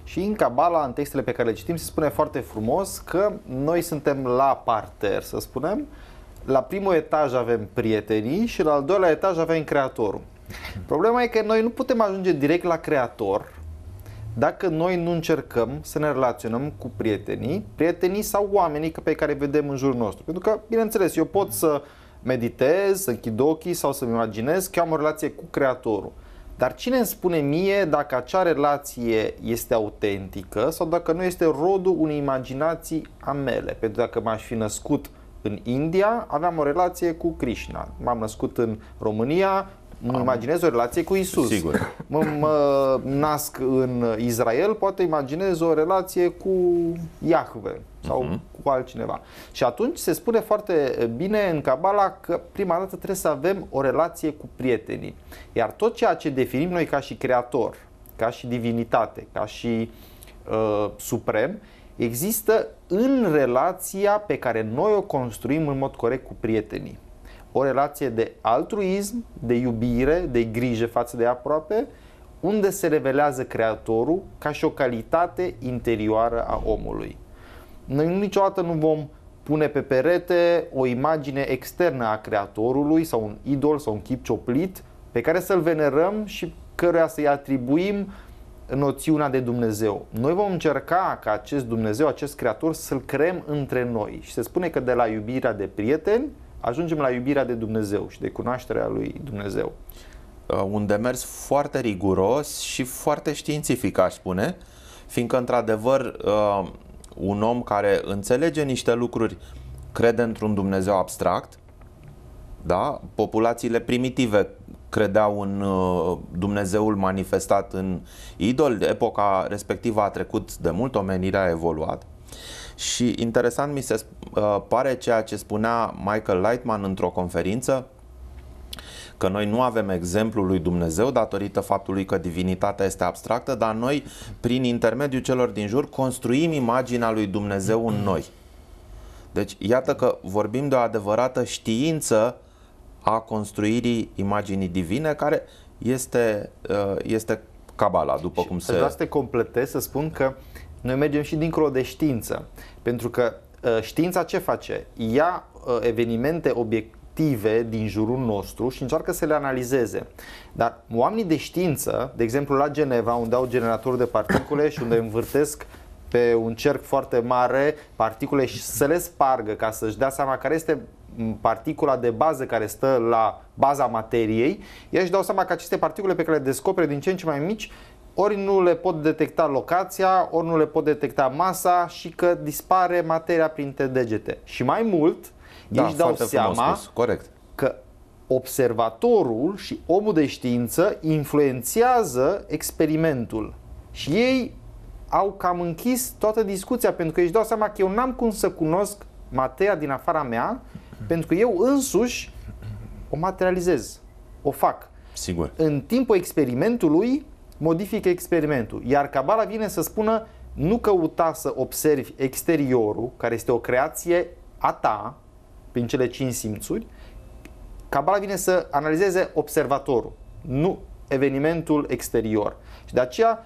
Și în Cabala, în textele pe care le citim, se spune foarte frumos că noi suntem la parter, să spunem, la primul etaj avem prietenii și la al doilea etaj avem creatorul. Problema e că noi nu putem ajunge direct la creator dacă noi nu încercăm să ne relaționăm cu prietenii, prietenii sau oamenii pe care vedem în jurul nostru. Pentru că, bineînțeles, eu pot să meditez, să închid ochii sau să-mi imaginez că am o relație cu Creatorul. Dar cine îmi spune mie dacă acea relație este autentică sau dacă nu este rodul unei imaginații a mele? Pentru că dacă m-aș fi născut în India, aveam o relație cu Krishna. M-am născut în România, mă imaginez o relație cu Isus. Sigur. Mă, mă nasc în Israel, poate imaginez o relație cu Iahve sau uh-huh. Cu altcineva. Și atunci se spune foarte bine în Cabala că prima dată trebuie să avem o relație cu prietenii. Iar tot ceea ce definim noi ca și creator, ca și divinitate, ca și uh, suprem, există în relația pe care noi o construim în mod corect cu prietenii o relație de altruism, de iubire, de grijă față de aproape, unde se revelează Creatorul ca și o calitate interioară a omului. Noi niciodată nu vom pune pe perete o imagine externă a Creatorului sau un idol sau un chip cioplit pe care să-l venerăm și căruia să-i atribuim noțiunea de Dumnezeu. Noi vom încerca ca acest Dumnezeu, acest Creator, să-l creăm între noi. Și se spune că de la iubirea de prieteni ajungem la iubirea de Dumnezeu și de cunoașterea lui Dumnezeu. Uh, un demers foarte riguros și foarte științific, aș spune, fiindcă, într-adevăr, uh, un om care înțelege niște lucruri crede într-un Dumnezeu abstract, da? Populațiile primitive credeau în uh, Dumnezeul manifestat în idol. Epoca respectivă a trecut de mult, omenirea a evoluat. Și interesant mi se uh, pare ceea ce spunea Michael Lightman într-o conferință, că noi nu avem exemplul lui Dumnezeu datorită faptului că divinitatea este abstractă, dar noi, prin intermediul celor din jur, construim imaginea lui Dumnezeu în noi. Deci, iată că vorbim de o adevărată știință a construirii imaginii divine, care este, uh, este Cabala, după și cum se... Vreau să te completez, să spun că noi mergem și dincolo de știință. Pentru că uh, știința ce face? Ia uh, evenimente obiective din jurul nostru și încearcă să le analizeze. Dar oamenii de știință, de exemplu la Geneva, unde au generator de particule și unde învârtesc pe un cerc foarte mare particule și să le spargă ca să-și dea seama care este particula de bază care stă la baza materiei, ei își dau seama că aceste particule pe care le descopere din ce în ce mai mici ori nu le pot detecta locația, ori nu le pot detecta masa și că dispare materia printre degete. Și mai mult, da, ei își dau seama Corect. că observatorul și omul de știință influențează experimentul. Și ei au cam închis toată discuția pentru că își dau seama că eu n-am cum să cunosc materia din afara mea pentru că eu însuși o materializez, o fac. Sigur. În timpul experimentului modifică experimentul. Iar Cabala vine să spună nu căuta să observi exteriorul, care este o creație a ta, prin cele cinci simțuri, Cabala vine să analizeze observatorul, nu evenimentul exterior. Și de aceea,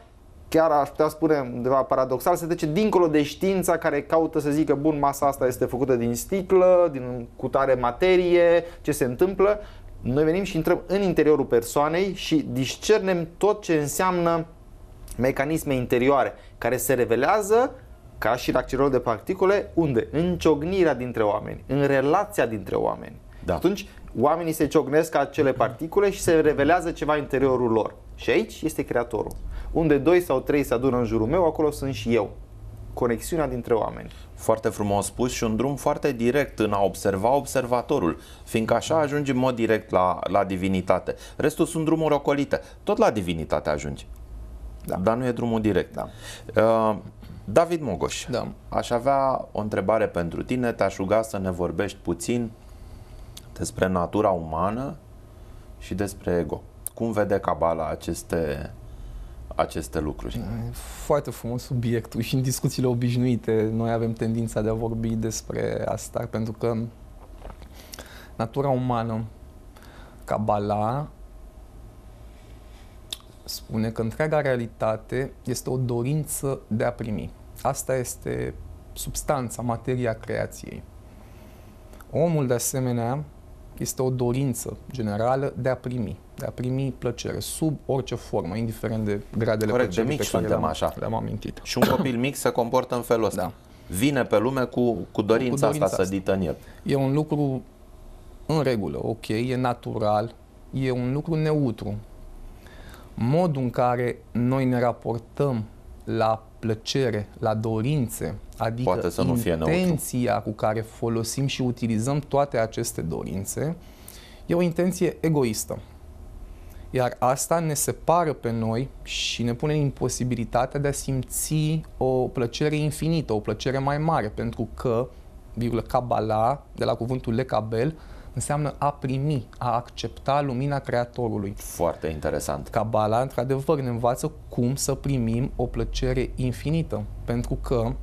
chiar aș putea spune undeva paradoxal, se trece dincolo de știința care caută să zică, bun, masa asta este făcută din sticlă, din cutare materie, ce se întâmplă, noi venim și intrăm în interiorul persoanei și discernem tot ce înseamnă mecanisme interioare care se revelează ca și la de particule, unde? În ciognirea dintre oameni, în relația dintre oameni. Da. Atunci, oamenii se ciognesc ca acele particule și se revelează ceva în interiorul lor. Și aici este Creatorul. Unde doi sau trei se adună în jurul meu, acolo sunt și eu. conexiunea dintre oameni. Foarte frumos spus și un drum foarte direct în a observa observatorul, fiindcă așa ajungi în mod direct la, la divinitate. Restul sunt drumuri ocolite. Tot la divinitate ajungi. Da. Dar nu e drumul direct. Da. Uh, David Mogoș, Da. aș avea o întrebare pentru tine. Te-aș ruga să ne vorbești puțin despre natura umană și despre ego. Cum vede Cabala aceste, aceste lucruri? E Foarte frumos subiectul și în discuțiile obișnuite noi avem tendința de a vorbi despre asta, pentru că natura umană, Kabbalah, spune că întreaga realitate este o dorință de a primi. Asta este substanța, materia creației. Omul, de asemenea, este o dorință generală de a primi, de a primi plăcere, sub orice formă, indiferent de gradele Corect, de plăcerii mici pe care suntem le-am, așa. le-am amintit. Și un copil mic se comportă în felul ăsta. Da. Vine pe lume cu, cu dorința, dorința asta asta. sădită în el. E un lucru în regulă, ok, e natural, e un lucru neutru. Modul în care noi ne raportăm la plăcere, la dorințe, adică Poate să nu fie neutru. intenția cu care folosim și utilizăm toate aceste dorințe, e o intenție egoistă. Iar asta ne separă pe noi și ne pune în imposibilitatea de a simți o plăcere infinită, o plăcere mai mare, pentru că, virgulă, Kabbalah, de la cuvântul lekabel, înseamnă a primi, a accepta lumina Creatorului. Foarte interesant. Kabbalah, într-adevăr, ne învață cum să primim o plăcere infinită, pentru că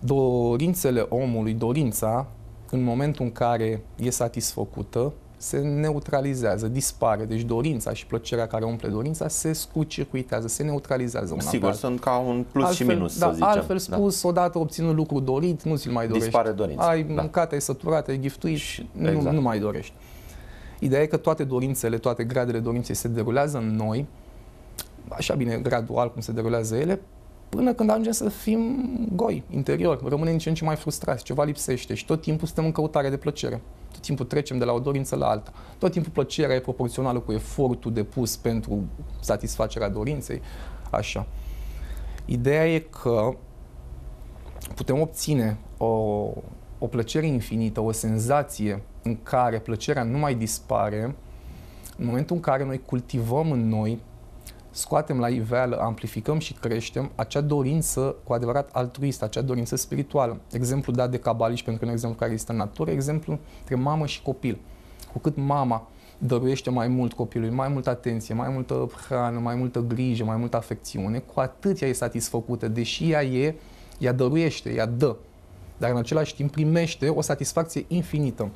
dorințele omului, dorința, în momentul în care e satisfăcută, se neutralizează, dispare. Deci dorința și plăcerea care umple dorința se scurcircuitează, se neutralizează una pe Sigur, alta. sunt ca un plus și minus, da, să zicem. Altfel spus, da. odată obținut lucru dorit, nu ți-l mai dorești. Dispare dorința, Ai da. mâncat, ai săturat, ai giftuit, Și- nu, exact. nu mai dorești. Ideea e că toate dorințele, toate gradele dorinței se derulează în noi, așa bine, gradual cum se derulează ele, până când ajungem să fim goi, interior, rămânem din ce în ce mai frustrați, ceva lipsește și tot timpul suntem în căutare de plăcere. Tot timpul trecem de la o dorință la alta. Tot timpul plăcerea e proporțională cu efortul depus pentru satisfacerea dorinței, așa. Ideea e că putem obține o, o plăcere infinită, o senzație în care plăcerea nu mai dispare, în momentul în care noi cultivăm în noi, scoatem la iveală, amplificăm și creștem acea dorință cu adevărat altruistă, acea dorință spirituală. Exemplu dat de cabaliști, pentru că nu e un exemplu care există în natură, exemplu între mamă și copil. Cu cât mama dăruiește mai mult copilului, mai multă atenție, mai multă hrană, mai multă grijă, mai multă afecțiune, cu atât ea e satisfăcută, deși ea e, ea dăruiește, ea dă, dar în același timp primește o satisfacție infinită.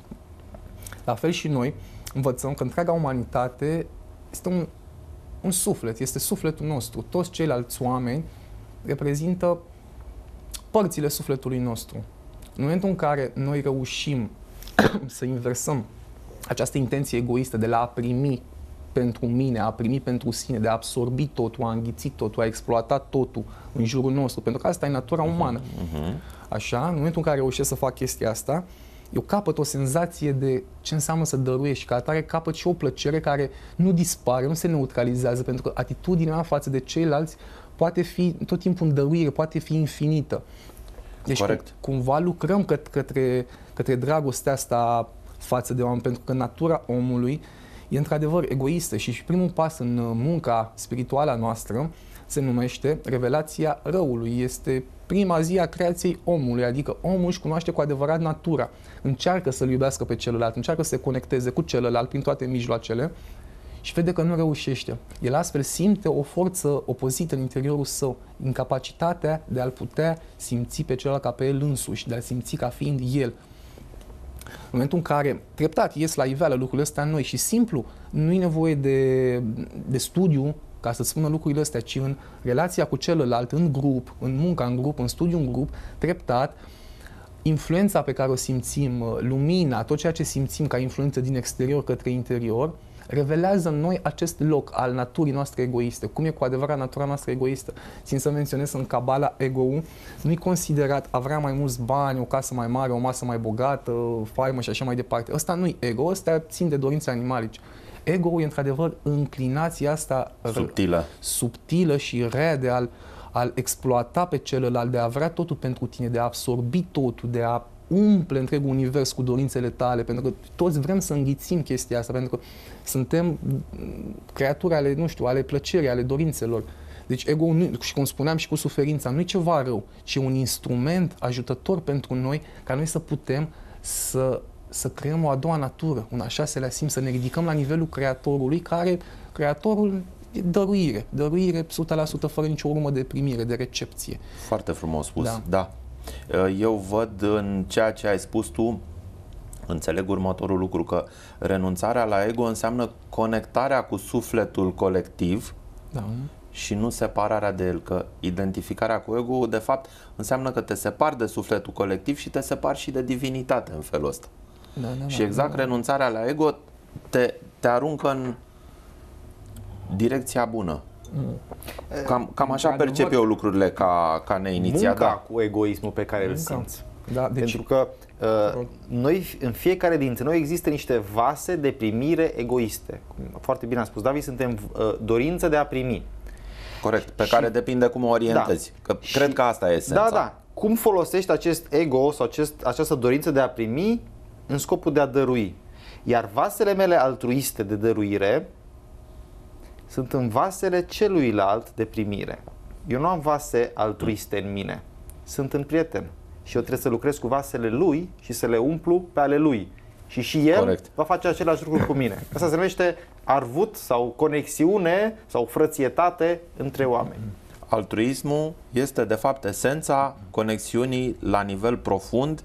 La fel și noi învățăm că întreaga umanitate este un, un suflet, este sufletul nostru. Toți ceilalți oameni reprezintă părțile sufletului nostru. În momentul în care noi reușim să inversăm această intenție egoistă de la a primi pentru mine, a primi pentru sine, de a absorbi totul, a înghiți totul, a exploata totul în jurul nostru, pentru că asta e natura umană. Așa, în momentul în care reușesc să fac chestia asta, eu capăt o senzație de ce înseamnă să dăruiești, ca atare capăt și o plăcere care nu dispare, nu se neutralizează, pentru că atitudinea mea față de ceilalți poate fi tot timpul în dăruire, poate fi infinită. Deci Corect. Cum, cumva lucrăm căt, către, către dragostea asta față de oameni, pentru că natura omului e într-adevăr egoistă și, și primul pas în uh, munca spirituală a noastră se numește revelația răului. Este prima zi a creației omului, adică omul își cunoaște cu adevărat natura, încearcă să-l iubească pe celălalt, încearcă să se conecteze cu celălalt prin toate mijloacele și vede că nu reușește. El astfel simte o forță opozită în interiorul său, incapacitatea de a-l putea simți pe celălalt ca pe el însuși, de a simți ca fiind el. În momentul în care treptat ies la iveală lucrurile astea în noi și simplu, nu e nevoie de, de studiu ca să spună lucrurile astea, ci în relația cu celălalt, în grup, în munca în grup, în studiu în grup, treptat, influența pe care o simțim, lumina, tot ceea ce simțim ca influență din exterior către interior, revelează în noi acest loc al naturii noastre egoiste. Cum e cu adevărat natura noastră egoistă? Țin să menționez în Cabala ego-ul nu-i considerat a vrea mai mulți bani, o casă mai mare, o masă mai bogată, faimă și așa mai departe. Ăsta nu-i ego, ăsta țin de dorințe animalice. Ego e într-adevăr înclinația asta Subtilă. subtilă și rea de a a exploata pe celălalt, de a vrea totul pentru tine, de a absorbi totul, de a umple întregul univers cu dorințele tale, pentru că toți vrem să înghițim chestia asta, pentru că suntem creaturi ale, nu știu, ale plăcerii, ale dorințelor. Deci ego, nu, și cum spuneam și cu suferința, nu e ceva rău, ci un instrument ajutător pentru noi ca noi să putem să, să creăm o a doua natură, un a șaselea simț, să ne ridicăm la nivelul creatorului, care creatorul e dăruire, dăruire 100% fără nicio urmă de primire, de recepție. Foarte frumos spus, da. da. Eu văd în ceea ce ai spus tu, înțeleg următorul lucru, că renunțarea la ego înseamnă conectarea cu sufletul colectiv da. și nu separarea de el, că identificarea cu ego de fapt înseamnă că te separi de sufletul colectiv și te separi și de divinitate în felul ăsta. Da, da, și exact da, da. renunțarea la ego te, te aruncă în direcția bună. Mm. Cam, cam așa percep eu lucrurile ca, ca neinițiat. Munca da. cu egoismul pe care Munca. îl simți. Da, deci... Pentru că uh, noi, în fiecare dintre noi există niște vase de primire egoiste. Foarte bine a spus David, suntem uh, dorință de a primi. Corect, pe și, care depinde cum o orientezi. Da, că și, cred că asta e esența. Da, da. Cum folosești acest ego sau acest, această dorință de a primi în scopul de a dărui. Iar vasele mele altruiste de dăruire sunt în vasele celuilalt de primire. Eu nu am vase altruiste în mine, sunt în prieten. Și eu trebuie să lucrez cu vasele lui și să le umplu pe ale lui. Și și el Corect. va face același lucru cu mine. Asta se numește arvut sau conexiune sau frățietate între oameni. Altruismul este de fapt esența conexiunii la nivel profund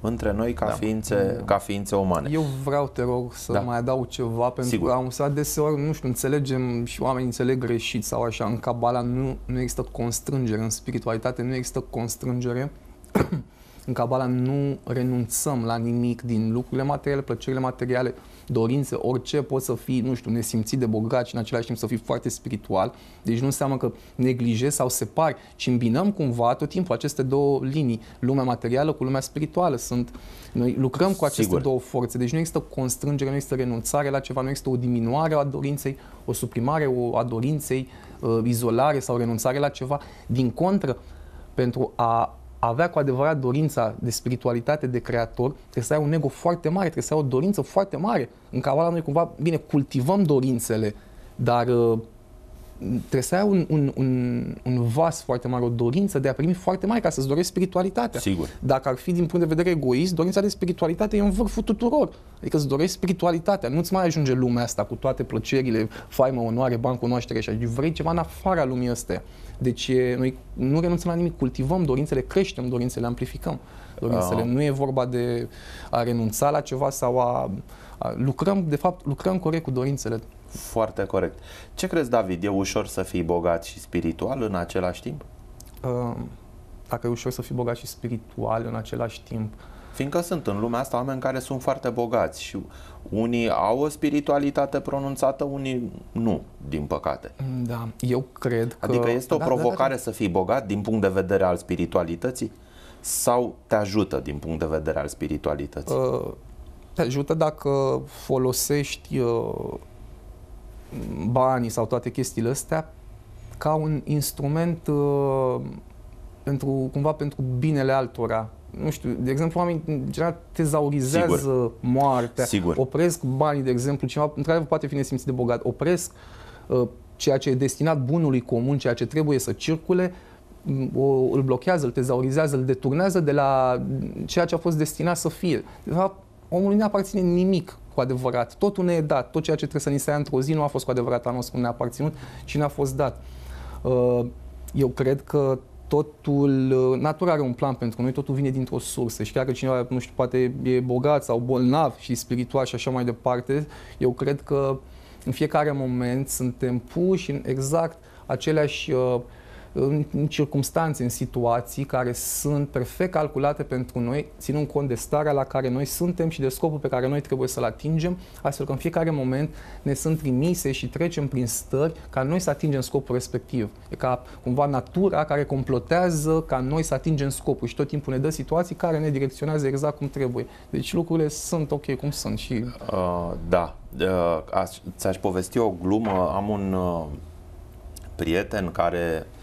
între noi ca, da. ființe, da. ca ființe umane. Eu vreau, te rog, să da. mai adaug ceva, pentru Sigur. că am să adeseori, nu știu, înțelegem și oamenii înțeleg greșit sau așa, în Kabbalah nu, nu există constrângere, în spiritualitate nu există constrângere, în Kabbalah nu renunțăm la nimic din lucrurile materiale, plăcerile materiale, dorințe, orice, poți să fii, nu știu, nesimțit de bogat și în același timp să fii foarte spiritual. Deci nu înseamnă că neglijezi sau separi, ci îmbinăm cumva tot timpul aceste două linii, lumea materială cu lumea spirituală. Sunt, noi lucrăm cu aceste Sigur. două forțe, deci nu există constrângere, nu există renunțare la ceva, nu există o diminuare a dorinței, o suprimare a dorinței, uh, izolare sau renunțare la ceva. Din contră, pentru a avea cu adevărat dorința de spiritualitate, de creator, trebuie să ai un ego foarte mare, trebuie să ai o dorință foarte mare. În Kabbalah noi cumva, bine, cultivăm dorințele, dar uh, trebuie să ai un, un, un, un vas foarte mare, o dorință de a primi foarte mare ca să-ți dorești spiritualitatea. Sigur. Dacă ar fi din punct de vedere egoist, dorința de spiritualitate e în vârful tuturor. Adică îți dorești spiritualitatea, nu-ți mai ajunge lumea asta cu toate plăcerile, faimă, onoare, bani, cunoaștere și așa. Vrei ceva în afara lumii astea. Deci noi nu renunțăm la nimic, cultivăm dorințele, creștem dorințele, amplificăm dorințele. Uh. Nu e vorba de a renunța la ceva sau a, a lucrăm, de fapt, lucrăm corect cu dorințele. Foarte corect. Ce crezi, David? E ușor să fii bogat și spiritual în același timp? Uh, dacă e ușor să fii bogat și spiritual în același timp. Fiindcă sunt în lumea asta oameni care sunt foarte bogați și unii au o spiritualitate pronunțată, unii nu, din păcate. Da, eu cred că... Adică este o da, provocare da, da, da. să fii bogat din punct de vedere al spiritualității sau te ajută din punct de vedere al spiritualității? Uh, te ajută dacă folosești uh, banii sau toate chestiile astea ca un instrument uh, pentru, cumva pentru binele altora. Nu știu, de exemplu, oamenii în general tezaurizează Sigur. moartea, Sigur. opresc banii, de exemplu, cineva într-adevăr poate fi nesimțit de bogat, opresc uh, ceea ce e destinat bunului comun, ceea ce trebuie să circule, o, îl blochează, îl tezaurizează, îl deturnează de la ceea ce a fost destinat să fie. De fapt, omului nu aparține nimic cu adevărat. Totul ne e dat. Tot ceea ce trebuie să ni se ia într-o zi nu a fost cu adevărat al nostru, ne-a aparținut și ne-a fost dat. Uh, eu cred că totul, uh, natura are un plan pentru noi, totul vine dintr-o sursă și chiar că cineva, nu știu, poate e bogat sau bolnav și spiritual și așa mai departe, eu cred că în fiecare moment suntem puși în exact aceleași uh, în, în circunstanțe, în situații care sunt perfect calculate pentru noi, ținând cont de starea la care noi suntem și de scopul pe care noi trebuie să-l atingem, astfel că în fiecare moment ne sunt trimise și trecem prin stări ca noi să atingem scopul respectiv. E ca cumva natura care complotează ca noi să atingem scopul și tot timpul ne dă situații care ne direcționează exact cum trebuie. Deci lucrurile sunt ok cum sunt și... Uh, da. Uh, ți-aș povesti o glumă. Am un uh, prieten care Uh,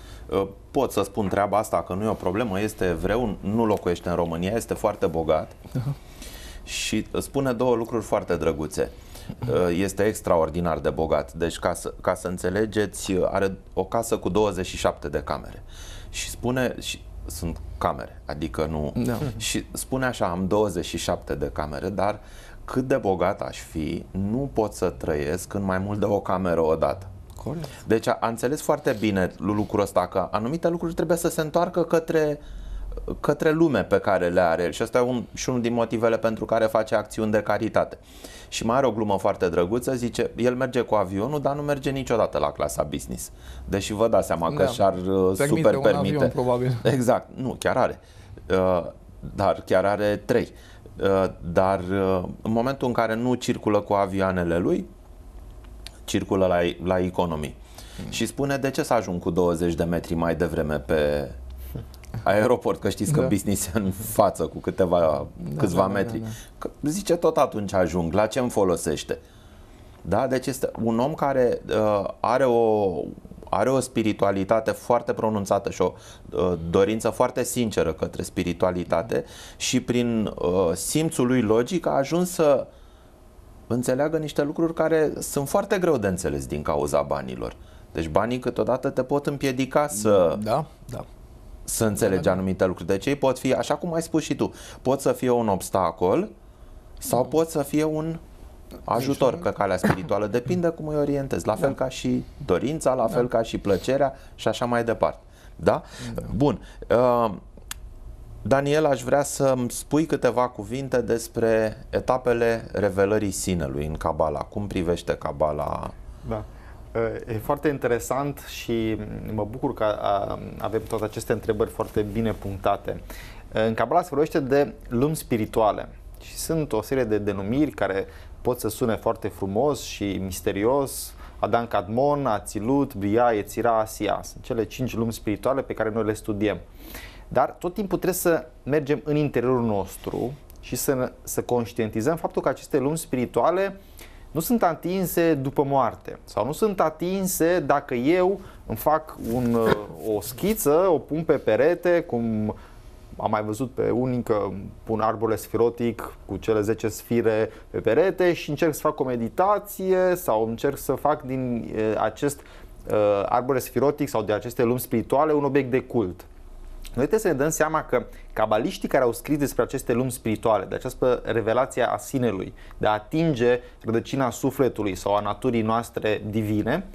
pot să spun treaba asta că nu e o problemă, este evreu, nu locuiește în România, este foarte bogat și spune două lucruri foarte drăguțe. Uh, este extraordinar de bogat. Deci, ca să, ca să înțelegeți, are o casă cu 27 de camere. Și spune, și sunt camere, adică nu. Da. Și spune așa, am 27 de camere, dar cât de bogat aș fi, nu pot să trăiesc în mai mult de o cameră odată. Corect. Deci a, a înțeles foarte bine lucrul ăsta, că anumite lucruri trebuie să se întoarcă către către lume pe care le are el și asta e un, și unul din motivele pentru care face acțiuni de caritate. Și mai are o glumă foarte drăguță, zice, el merge cu avionul, dar nu merge niciodată la clasa business. Deși vă dați seama că da. și-ar uh, permite super permite. Avion, probabil. Exact, nu, chiar are. Uh, dar chiar are trei. Uh, dar în momentul în care nu circulă cu avioanele lui, circulă la, la economii. Mm. Și spune de ce să ajung cu 20 de metri mai devreme pe aeroport, că știți că da. business în față cu câteva, da, câțiva da, da, metri. Da, da. Că zice tot atunci ajung, la ce îmi folosește? Da? Deci este un om care uh, are o are o spiritualitate foarte pronunțată și o uh, dorință foarte sinceră către spiritualitate și prin uh, simțul lui logic a ajuns să înțeleagă niște lucruri care sunt foarte greu de înțeles din cauza banilor. Deci banii câteodată te pot împiedica să da, da să înțelegi da, da. anumite lucruri. Deci ei pot fi, așa cum ai spus și tu, pot să fie un obstacol sau da. pot să fie un ajutor pe calea spirituală. Depinde cum îi orientezi. La fel da. ca și dorința, la fel da. ca și plăcerea și așa mai departe. Da? da. Bun. Uh, Daniel, aș vrea să-mi spui câteva cuvinte despre etapele revelării sinelui în Cabala. Cum privește Cabala? Da. E foarte interesant și mă bucur că avem toate aceste întrebări foarte bine punctate. În Kabbalah se vorbește de lumi spirituale și sunt o serie de denumiri care pot să sune foarte frumos și misterios. Adan Kadmon, Ațilut, Bria, Ețira, Asia. Sunt cele cinci lumi spirituale pe care noi le studiem. Dar tot timpul trebuie să mergem în interiorul nostru și să, să conștientizăm faptul că aceste lumi spirituale uh, nu sunt atinse după moarte sau nu sunt atinse dacă eu îmi fac un, uh, o schiță, o pun pe perete, cum am mai văzut pe unii că pun arbole sfirotic cu cele 10 sfire pe perete și încerc să fac o meditație sau încerc să fac din uh, acest uh, arbore sfirotic sau de aceste lumi spirituale un obiect de cult. Noi trebuie să ne dăm seama că cabaliștii care au scris despre aceste lumi spirituale, de această revelație a sinelui, de a atinge rădăcina sufletului sau a naturii noastre divine,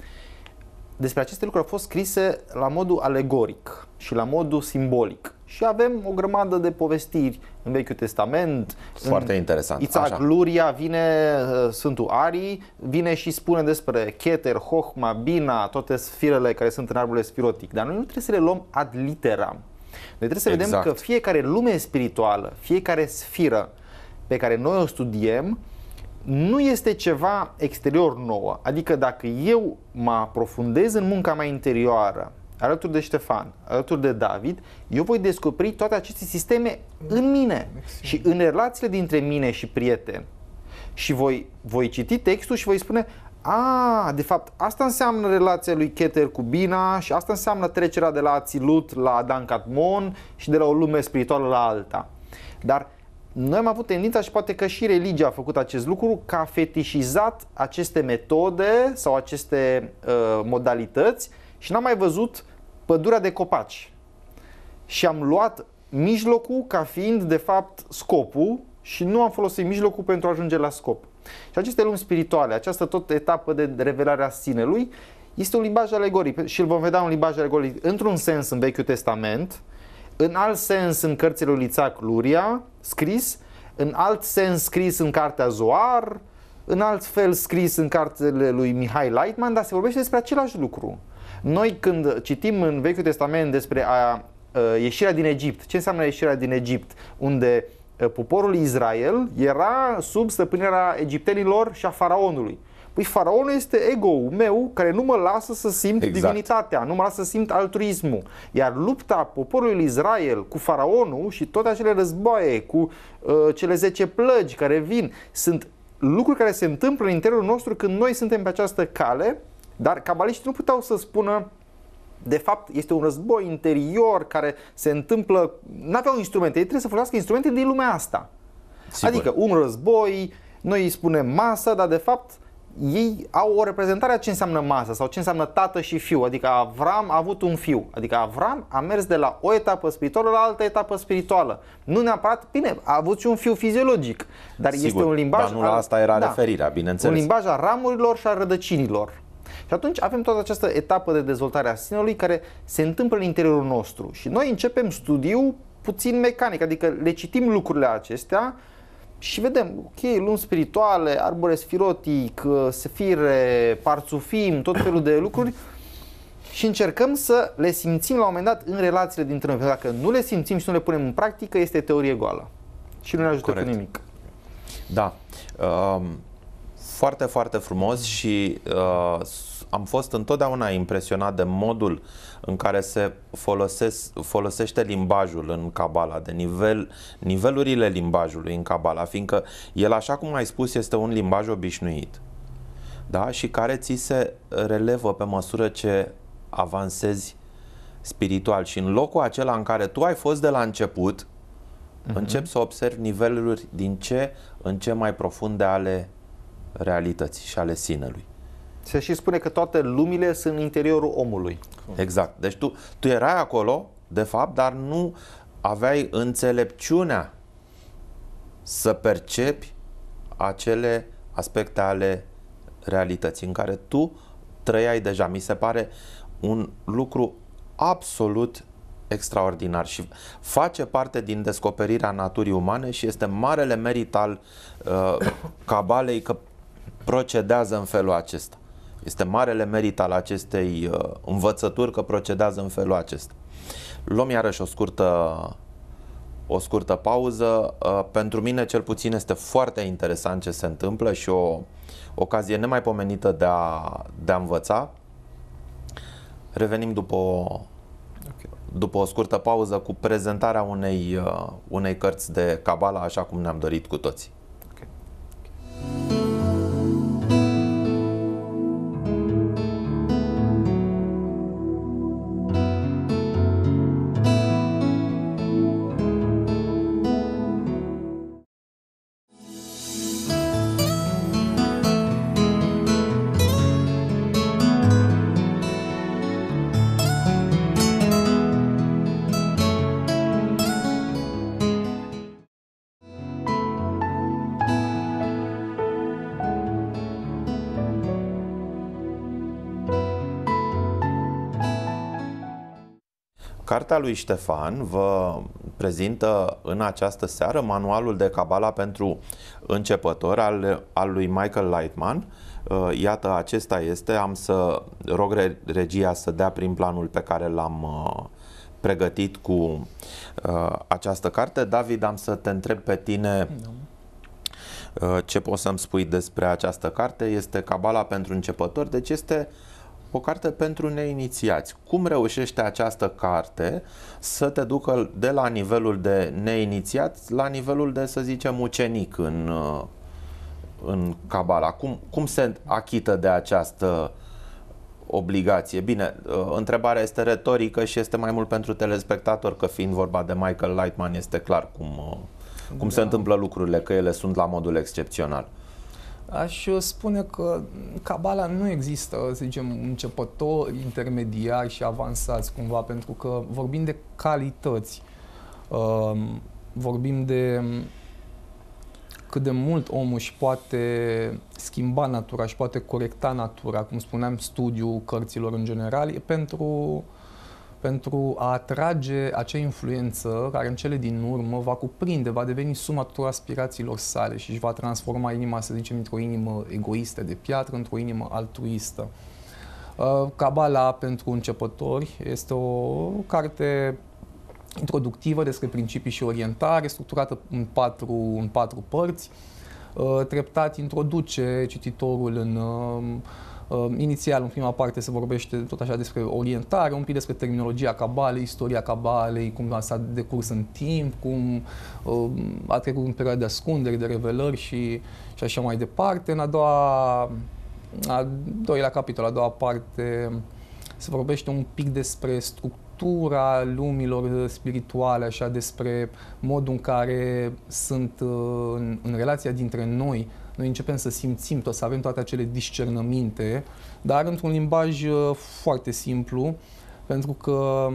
despre aceste lucruri au fost scrise la modul alegoric și la modul simbolic. Și avem o grămadă de povestiri în Vechiul Testament. Foarte în interesant. Isaac Așa. Luria vine, uh, Sfântul Arii, vine și spune despre Keter, Hochma, Bina, toate sfirele care sunt în arbole spirotic. Dar noi nu trebuie să le luăm ad literam. Noi trebuie să exact. vedem că fiecare lume spirituală, fiecare sfiră pe care noi o studiem, nu este ceva exterior nouă. Adică dacă eu mă aprofundez în munca mea interioară, alături de Ștefan, alături de David, eu voi descoperi toate aceste sisteme în mine și în relațiile dintre mine și prieten. Și voi, voi citi textul și voi spune, a, de fapt, asta înseamnă relația lui Keter cu Bina și asta înseamnă trecerea de la Ațilut la Dan Catmon și de la o lume spirituală la alta. Dar noi am avut tendința și poate că și religia a făcut acest lucru, că a fetișizat aceste metode sau aceste uh, modalități și n-am mai văzut pădurea de copaci. Și am luat mijlocul ca fiind de fapt scopul și nu am folosit mijlocul pentru a ajunge la scop. Și aceste lumi spirituale, această tot etapă de revelare a sinelui, este un limbaj alegoric și îl vom vedea un limbaj alegoric într-un sens în Vechiul Testament, în alt sens în cărțile lui Isaac Luria, scris, în alt sens scris în cartea Zoar, în alt fel scris în cartele lui Mihai Leitman, dar se vorbește despre același lucru. Noi când citim în Vechiul Testament despre a, a ieșirea din Egipt, ce înseamnă ieșirea din Egipt, unde Eh, poporul Israel era sub stăpânirea egiptenilor și a faraonului. Păi faraonul este ego-ul meu care nu mă lasă să simt exact. divinitatea, nu mă lasă să simt altruismul. Iar lupta poporului Israel cu faraonul și toate acele războaie, cu uh, cele 10 plăgi care vin, sunt lucruri care se întâmplă în interiorul nostru când noi suntem pe această cale, dar cabaliștii nu puteau să spună de fapt este un război interior care se întâmplă, nu aveau instrumente, ei trebuie să folosească instrumente din lumea asta. Sigur. Adică un război, noi îi spunem masă, dar de fapt ei au o reprezentare a ce înseamnă masă sau ce înseamnă tată și fiu. Adică Avram a avut un fiu. Adică Avram a mers de la o etapă spirituală la altă etapă spirituală. Nu neapărat, bine, a avut și un fiu fiziologic, dar Sigur, este un limbaj... Dar nu la asta era da, referirea, bineînțeles. Un limbaj a ramurilor și a rădăcinilor. Și atunci avem toată această etapă de dezvoltare a sinelui care se întâmplă în interiorul nostru. Și noi începem studiul puțin mecanic, adică le citim lucrurile acestea și vedem, ok, luni spirituale, arbore sfirotic, uh, sefire, parțufim, tot felul de lucruri și încercăm să le simțim la un moment dat în relațiile dintre noi. Dacă nu le simțim și nu le punem în practică, este teorie goală și nu ne ajută Corect. cu nimic. Da. Um, foarte, foarte frumos și uh, am fost întotdeauna impresionat de modul în care se folosesc, folosește limbajul în Cabala, de nivel, nivelurile limbajului în Cabala, fiindcă el, așa cum ai spus, este un limbaj obișnuit da? și care ți se relevă pe măsură ce avansezi spiritual și în locul acela în care tu ai fost de la început, uh-huh. începi să observi niveluri din ce în ce mai profunde ale realității și ale sinelui. Se și spune că toate lumile sunt în interiorul omului. Exact. Deci tu, tu erai acolo, de fapt, dar nu aveai înțelepciunea să percepi acele aspecte ale realității în care tu trăiai deja. Mi se pare un lucru absolut extraordinar și face parte din descoperirea naturii umane și este marele merit al uh, cabalei că procedează în felul acesta. Este marele merit al acestei uh, învățături că procedează în felul acesta. Luăm iarăși o scurtă, o scurtă pauză. Uh, pentru mine cel puțin este foarte interesant ce se întâmplă și o ocazie nemaipomenită de a, de a învăța. Revenim după o, okay. după o scurtă pauză cu prezentarea unei, uh, unei cărți de Cabala așa cum ne-am dorit cu toții. Okay. Okay. Lui Ștefan vă prezintă în această seară manualul de Cabala pentru începători al, al lui Michael Lightman. Uh, iată, acesta este. Am să rog regia să dea prin planul pe care l-am uh, pregătit cu uh, această carte. David, am să te întreb pe tine ce poți să-mi spui despre această carte. Este Cabala pentru începători, deci este uh, o carte pentru neinițiați. Cum reușește această carte să te ducă de la nivelul de neinițiat la nivelul de, să zicem, ucenic în, uh, în Cabala? Cum, cum se achită de această obligație? Bine, uh, întrebarea este retorică și este mai mult pentru telespectator, că fiind vorba de Michael Lightman, este clar cum, uh, cum da. se întâmplă lucrurile, că ele sunt la modul excepțional. Aș spune că Cabala nu există, să zicem, începători, intermediari și avansați cumva, pentru că vorbim de calități, um, vorbim de cât de mult omul își poate schimba natura, își poate corecta natura, cum spuneam, studiul cărților în general, pentru pentru a atrage acea influență care în cele din urmă va cuprinde, va deveni suma tuturor aspirațiilor sale și își va transforma inima, să zicem, dintr-o inimă egoistă de piatră într-o inimă altruistă. Uh, Cabala pentru începători este o carte introductivă despre principii și orientare, structurată în patru, în patru părți. Uh, treptat introduce cititorul în uh, Uh, inițial, în prima parte, se vorbește tot așa despre orientare, un pic despre terminologia cabalei, istoria cabalei, cum s-a decurs în timp, cum uh, a trecut în perioada de ascundere, de revelări și, și așa mai departe. În a doua, a doilea capitol, a doua parte, se vorbește un pic despre structura lumilor spirituale, așa, despre modul în care sunt uh, în, în relația dintre noi. Noi începem să simțim, tot, să avem toate acele discernăminte, dar într-un limbaj uh, foarte simplu, pentru că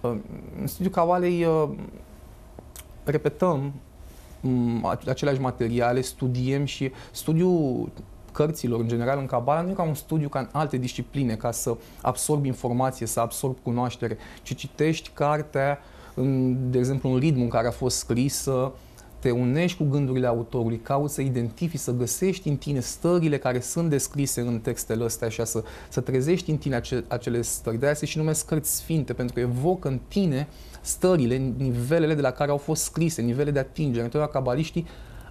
uh, în studiul Cavalei repetăm mm, aceleași materiale, studiem și studiul cărților, în general, în Cabala, nu e ca un studiu ca în alte discipline, ca să absorbi informație, să absorbi cunoaștere, ci citești cartea, în, de exemplu, în ritmul în care a fost scrisă, te unești cu gândurile autorului, cauți să identifici, să găsești în tine stările care sunt descrise în textele astea, așa, să, să trezești în tine ace, acele stări. De-aia se și numesc cărți sfinte, pentru că evocă în tine stările, nivelele de la care au fost scrise, nivele de atingere. Întotdeauna cabaliștii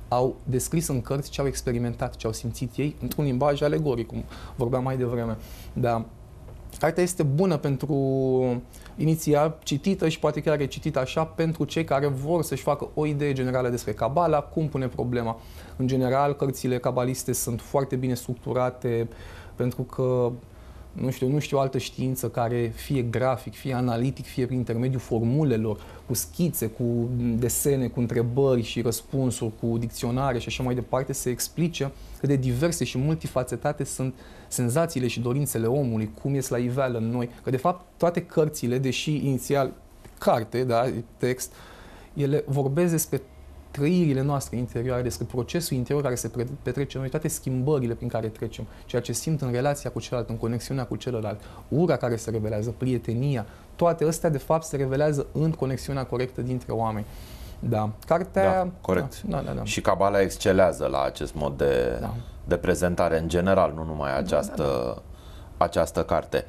au descris în cărți ce au experimentat, ce au simțit ei, într-un limbaj alegoric, cum vorbeam mai devreme. Da. Cartea este bună pentru inițial citită și poate chiar recitită așa pentru cei care vor să-și facă o idee generală despre Cabala, cum pune problema. În general, cărțile cabaliste sunt foarte bine structurate pentru că nu știu, nu știu o altă știință care fie grafic, fie analitic, fie prin intermediul formulelor, cu schițe, cu desene, cu întrebări și răspunsuri, cu dicționare și așa mai departe, se explice cât de diverse și multifacetate sunt senzațiile și dorințele omului, cum ies la iveală în noi. Că de fapt toate cărțile, deși inițial carte, da, text, ele vorbesc despre trăirile noastre interioare, despre procesul interior care se petrece în noi, toate schimbările prin care trecem, ceea ce simt în relația cu celălalt, în conexiunea cu celălalt, ura care se revelează, prietenia, toate astea de fapt se revelează în conexiunea corectă dintre oameni. Da, cartea... Da, corect. Da, da, da. Și Cabala excelează la acest mod de, da. de prezentare în general, nu numai această... Da, da, da această carte.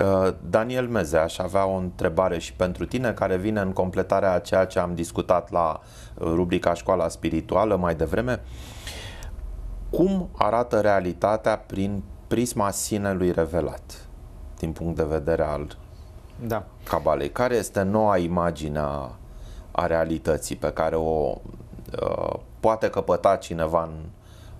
Uh, Daniel Meze, aș avea o întrebare și pentru tine care vine în completarea a ceea ce am discutat la uh, rubrica Școala Spirituală mai devreme. Cum arată realitatea prin prisma sinelui revelat din punct de vedere al da. Cabalei? Care este noua imagine a, a realității pe care o uh, poate căpăta cineva în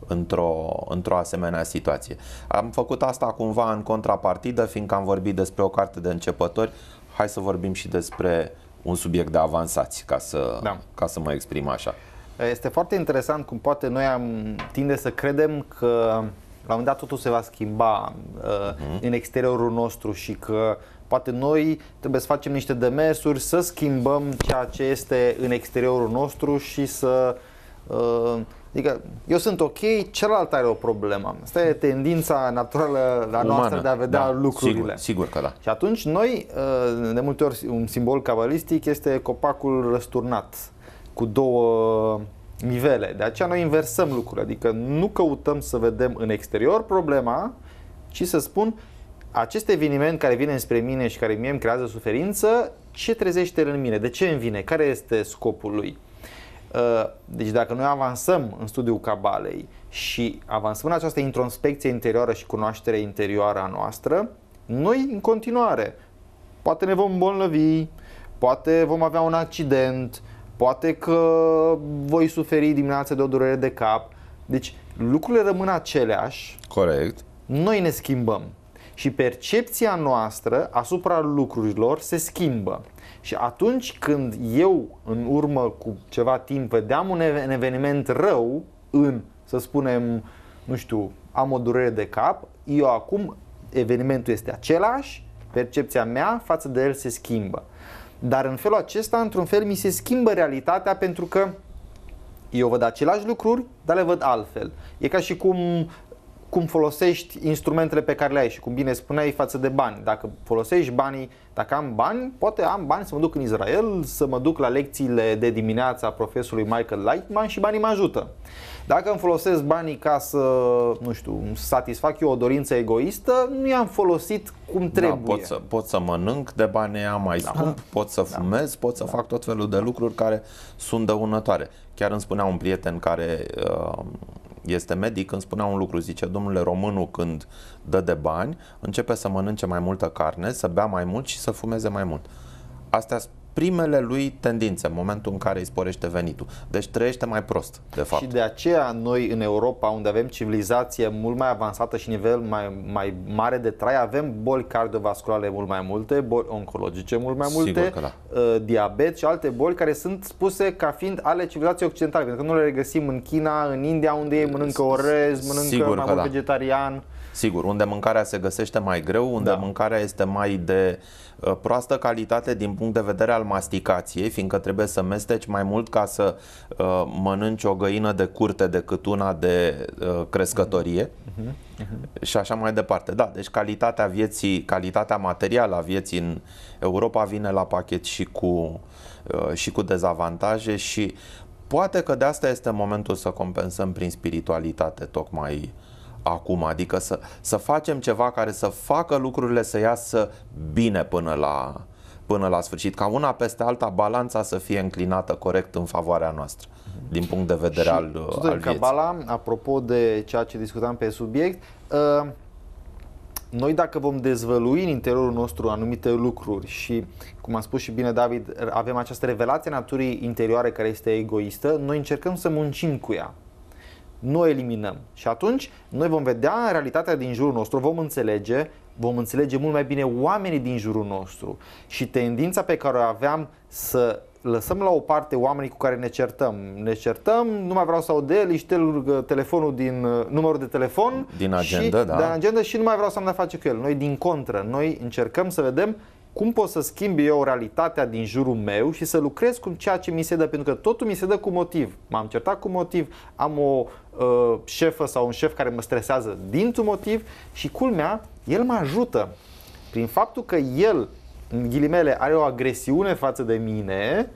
într-o, într-o asemenea situație. Am făcut asta cumva în contrapartidă, fiindcă am vorbit despre o carte de începători, hai să vorbim și despre un subiect de avansați, ca să, da. ca să mă exprim așa. Este foarte interesant cum poate noi am tinde să credem că la un moment dat totul se va schimba uh, mm. în exteriorul nostru și că poate noi trebuie să facem niște demersuri să schimbăm ceea ce este în exteriorul nostru și să uh, Adică eu sunt ok, celălalt are o problemă. Asta e tendința naturală la Umană, noastră de a vedea da, lucrurile. Sigur, sigur că da. Și atunci noi, uh, de multe ori, un simbol cabalistic este copacul răsturnat cu două nivele. De aceea noi inversăm lucrurile, adică nu căutăm să vedem în exterior problema, ci să spun acest eveniment care vine spre mine și care mie îmi creează suferință, ce trezește în mine? De ce îmi vine? Care este scopul lui? Uh, deci dacă noi avansăm în studiul Cabalei și avansăm în această introspecție interioară și cunoaștere interioară a noastră, noi în continuare poate ne vom îmbolnăvi, poate vom avea un accident, poate că voi suferi dimineața de o durere de cap. Deci lucrurile rămân aceleași. Corect. Noi ne schimbăm și percepția noastră asupra lucrurilor se schimbă. Și atunci când eu, în urmă cu ceva timp, vedeam un eveniment rău în, să spunem, nu știu, am o durere de cap, eu acum, evenimentul este același, percepția mea față de el se schimbă. Dar în felul acesta, într-un fel, mi se schimbă realitatea pentru că eu văd aceleași lucruri, dar le văd altfel. E ca și cum cum folosești instrumentele pe care le ai și cum bine spuneai față de bani. Dacă folosești banii, dacă am bani, poate am bani să mă duc în Israel, să mă duc la lecțiile de dimineață a profesorului Michael Lightman și banii mă ajută. Dacă îmi folosesc banii ca să, nu știu, satisfac eu o dorință egoistă, nu i-am folosit cum da, trebuie. Da, pot, să, pot să mănânc de bani am mai da. scump, pot să da. fumez, da. pot să da. fac tot felul de lucruri care sunt dăunătoare. Chiar îmi spunea un prieten care uh, este medic, îmi spunea un lucru, zice, domnule, românul când dă de bani, începe să mănânce mai multă carne, să bea mai mult și să fumeze mai mult. Astea primele lui tendințe, în momentul în care îi sporește venitul. Deci trăiește mai prost, de fapt. Și de aceea noi în Europa, unde avem civilizație mult mai avansată și nivel mai, mai mare de trai, avem boli cardiovasculare mult mai multe, boli oncologice mult mai multe, Sigur că da. uh, diabet și alte boli care sunt spuse ca fiind ale civilizației occidentale, pentru că nu le regăsim în China, în India, unde ei mănâncă orez, mănâncă Sigur mai că mult da. vegetarian. Sigur, unde mâncarea se găsește mai greu, unde Da. mâncarea este mai de uh, proastă calitate din punct de vedere al masticației, fiindcă trebuie să mesteci mai mult ca să uh, mănânci o găină de curte decât una de uh, crescătorie și așa mai departe. Da, deci calitatea vieții, calitatea materială a vieții în Europa vine la pachet și cu, uh, și cu dezavantaje și poate că de asta este momentul să compensăm prin spiritualitate tocmai acum, adică să, să facem ceva care să facă lucrurile să iasă bine până la, până la sfârșit, ca una peste alta balanța să fie înclinată corect în favoarea noastră, din punct de vedere al, tot al în vieții. Cabala, apropo de ceea ce discutam pe subiect, uh, noi dacă vom dezvălui în interiorul nostru anumite lucruri și, cum a spus și bine David, avem această revelație a naturii interioare care este egoistă, noi încercăm să muncim cu ea. Nu o eliminăm. Și atunci noi vom vedea în realitatea din jurul nostru, vom înțelege, vom înțelege mult mai bine oamenii din jurul nostru. Și tendința pe care o aveam să lăsăm la o parte oamenii cu care ne certăm. Ne certăm, nu mai vreau să aud de el, își șterg telefonul din uh, numărul de telefon Din agenda, și, da. din agenda și nu mai vreau să am de face cu el. Noi din contră, noi încercăm să vedem cum pot să schimb eu realitatea din jurul meu și să lucrez cu ceea ce mi se dă, pentru că totul mi se dă cu motiv. M-am certat cu motiv, am o uh, șefă sau un șef care mă stresează dintr-un motiv și culmea, el mă ajută. Prin faptul că el, în ghilimele, are o agresiune față de mine,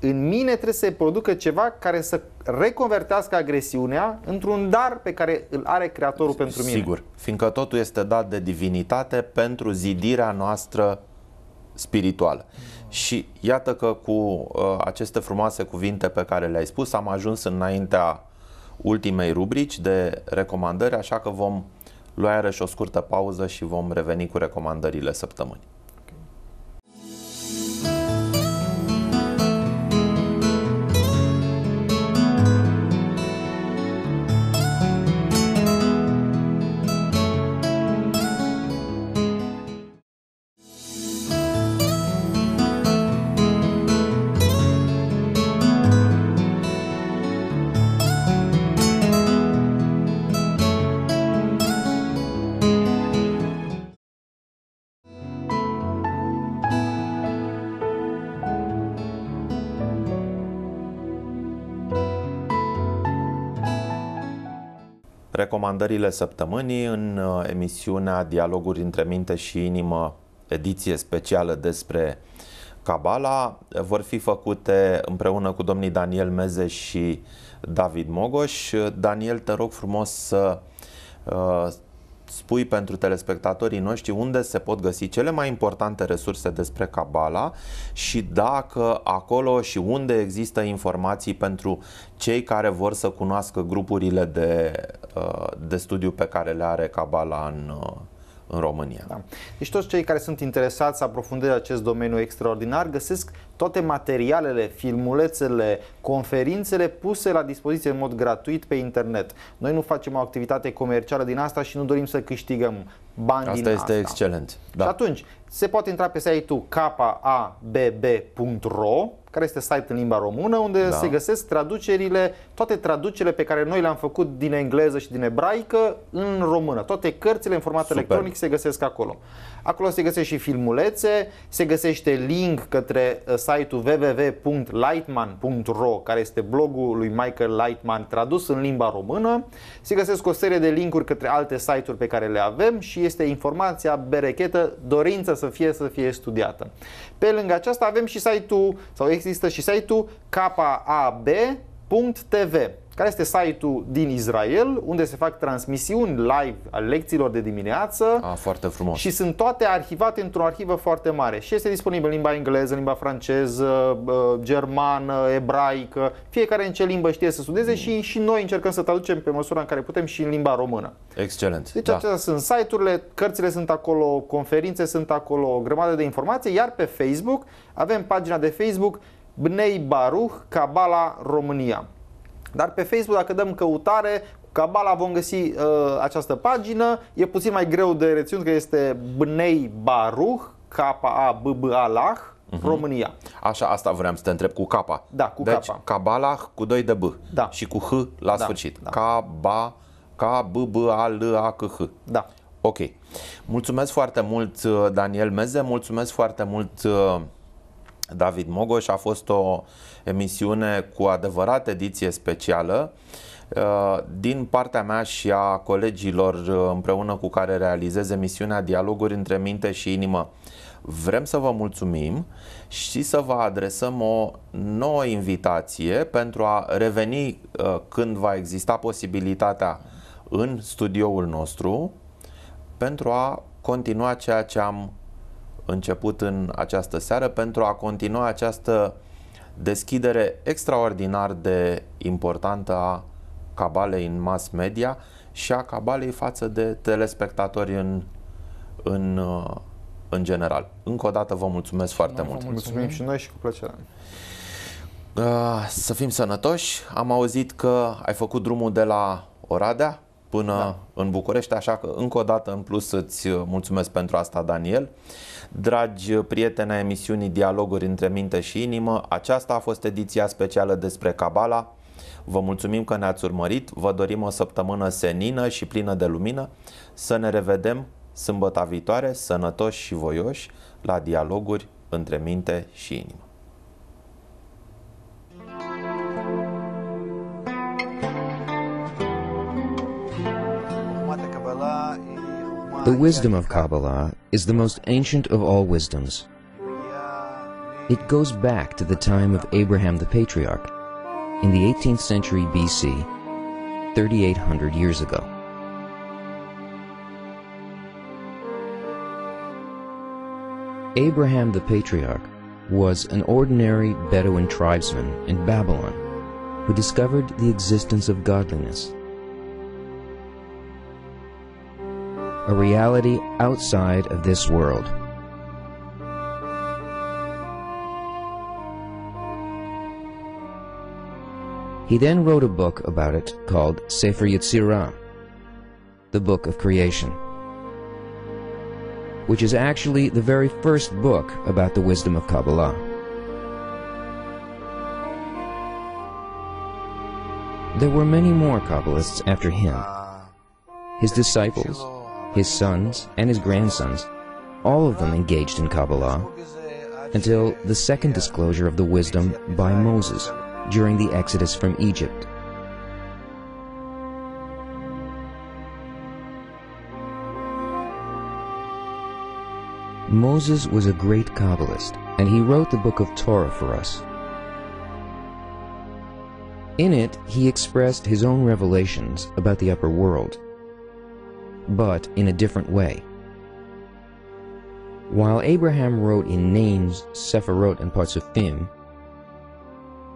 în mine trebuie să se producă ceva care să reconvertească agresiunea într-un dar pe care îl are Creatorul pentru mine. Sigur, fiindcă totul este dat de divinitate pentru zidirea noastră spirituală. Și iată că cu uh, aceste frumoase cuvinte pe care le-ai spus am ajuns înaintea ultimei rubrici de recomandări, așa că vom lua iarăși o scurtă pauză și vom reveni cu recomandările săptămânii. Recomandările săptămânii în uh, emisiunea Dialoguri între minte și inimă, ediție specială despre Cabala, vor fi făcute împreună cu domnii Daniel Meze și David Mogoș. Daniel, te rog frumos să uh, spui pentru telespectatorii noștri unde se pot găsi cele mai importante resurse despre Cabala și dacă acolo și unde există informații pentru cei care vor să cunoască grupurile de, uh, de studiu pe care le are Cabala în, uh, în România. Da. Deci toți cei care sunt interesați să aprofundeze acest domeniu extraordinar găsesc toate materialele, filmulețele, conferințele puse la dispoziție în mod gratuit pe internet. Noi nu facem o activitate comercială din asta și nu dorim să câștigăm bani Asta din este asta. excelent. Și Da. atunci, se poate intra pe site-ul kabb.ro care este site în limba română, unde Da. se găsesc traducerile, toate traducerile pe care noi le-am făcut din engleză și din ebraică în română. Toate cărțile în format Super. electronic se găsesc acolo. Acolo se găsesc și filmulețe, se găsește link către uh, site-ul www.lightman.ro, care este blogul lui Michael Lightman tradus în limba română. Se găsesc o serie de linkuri către alte site-uri pe care le avem și este informația berechetă, dorință să fie să fie studiată. Pe lângă aceasta avem și site-ul, sau există și site-ul KAB.tv care este site-ul din Israel, unde se fac transmisiuni live a lecțiilor de dimineață. A, foarte frumos. Și sunt toate arhivate într-o arhivă foarte mare. Și este disponibil în limba engleză, limba franceză, germană, ebraică, fiecare în ce limbă știe să studieze mm. și, și noi încercăm să traducem pe măsura în care putem și în limba română. Excelent. Deci da. acestea sunt site-urile, cărțile sunt acolo, conferințe sunt acolo, o grămadă de informații, iar pe Facebook avem pagina de Facebook Bnei Baruch Kabala România. Dar pe Facebook, dacă dăm căutare, Cabala vom găsi uh, această pagină. E puțin mai greu de reținut că este Bnei Baruch, K-A-B-B-A-Lah, uh-huh. România. Așa, asta vreau să te întreb cu capa. Da, cu deci, capa. Kabbalah cu 2 de B. Da. Și cu H la da, sfârșit. Da. K-B-A, K-B-B-A-L-A-C-H. Da. Ok. Mulțumesc foarte mult, uh, Daniel Meze, mulțumesc foarte mult, uh, David Mogoș. A fost o emisiune cu adevărat ediție specială. Uh, din partea mea și a colegilor uh, împreună cu care realizez emisiunea Dialoguri între minte și inimă, vrem să vă mulțumim și să vă adresăm o nouă invitație pentru a reveni uh, când va exista posibilitatea în studioul nostru pentru a continua ceea ce am început în această seară, pentru a continua această deschidere extraordinar de importantă a cabalei în mass media și a cabalei față de telespectatori în, în, în general. Încă o dată vă mulțumesc foarte noi mult. Mulțumim. mulțumim și noi și cu plăcere. Uh, să fim sănătoși. Am auzit că ai făcut drumul de la Oradea până da. în București, așa că încă o dată în plus îți mulțumesc pentru asta, Daniel. Dragi prieteni ai emisiunii Dialoguri între minte și inimă, aceasta a fost ediția specială despre Cabala. Vă mulțumim că ne-ați urmărit, vă dorim o săptămână senină și plină de lumină. Să ne revedem sâmbătă viitoare, sănătoși și voioși, la Dialoguri între minte și inimă. The wisdom of Kabbalah is the most ancient of all wisdoms. It goes back to the time of Abraham the Patriarch, in the 18th century BC, 3,800 years ago. Abraham the Patriarch was an ordinary Bedouin tribesman in Babylon who discovered the existence of godliness. A reality outside of this world. He then wrote a book about it called Sefer Yetzirah, the Book of Creation, which is actually the very first book about the wisdom of Kabbalah. There were many more Kabbalists after him. His disciples, his sons, and his grandsons, all of them engaged in Kabbalah, until the second disclosure of the wisdom by Moses during the exodus from Egypt. Moses was a great Kabbalist, and he wrote the book of Torah for us. In it, he expressed his own revelations about the upper world, but in a different way. While Abraham wrote in names, Sephirot, and parts of Partsufim,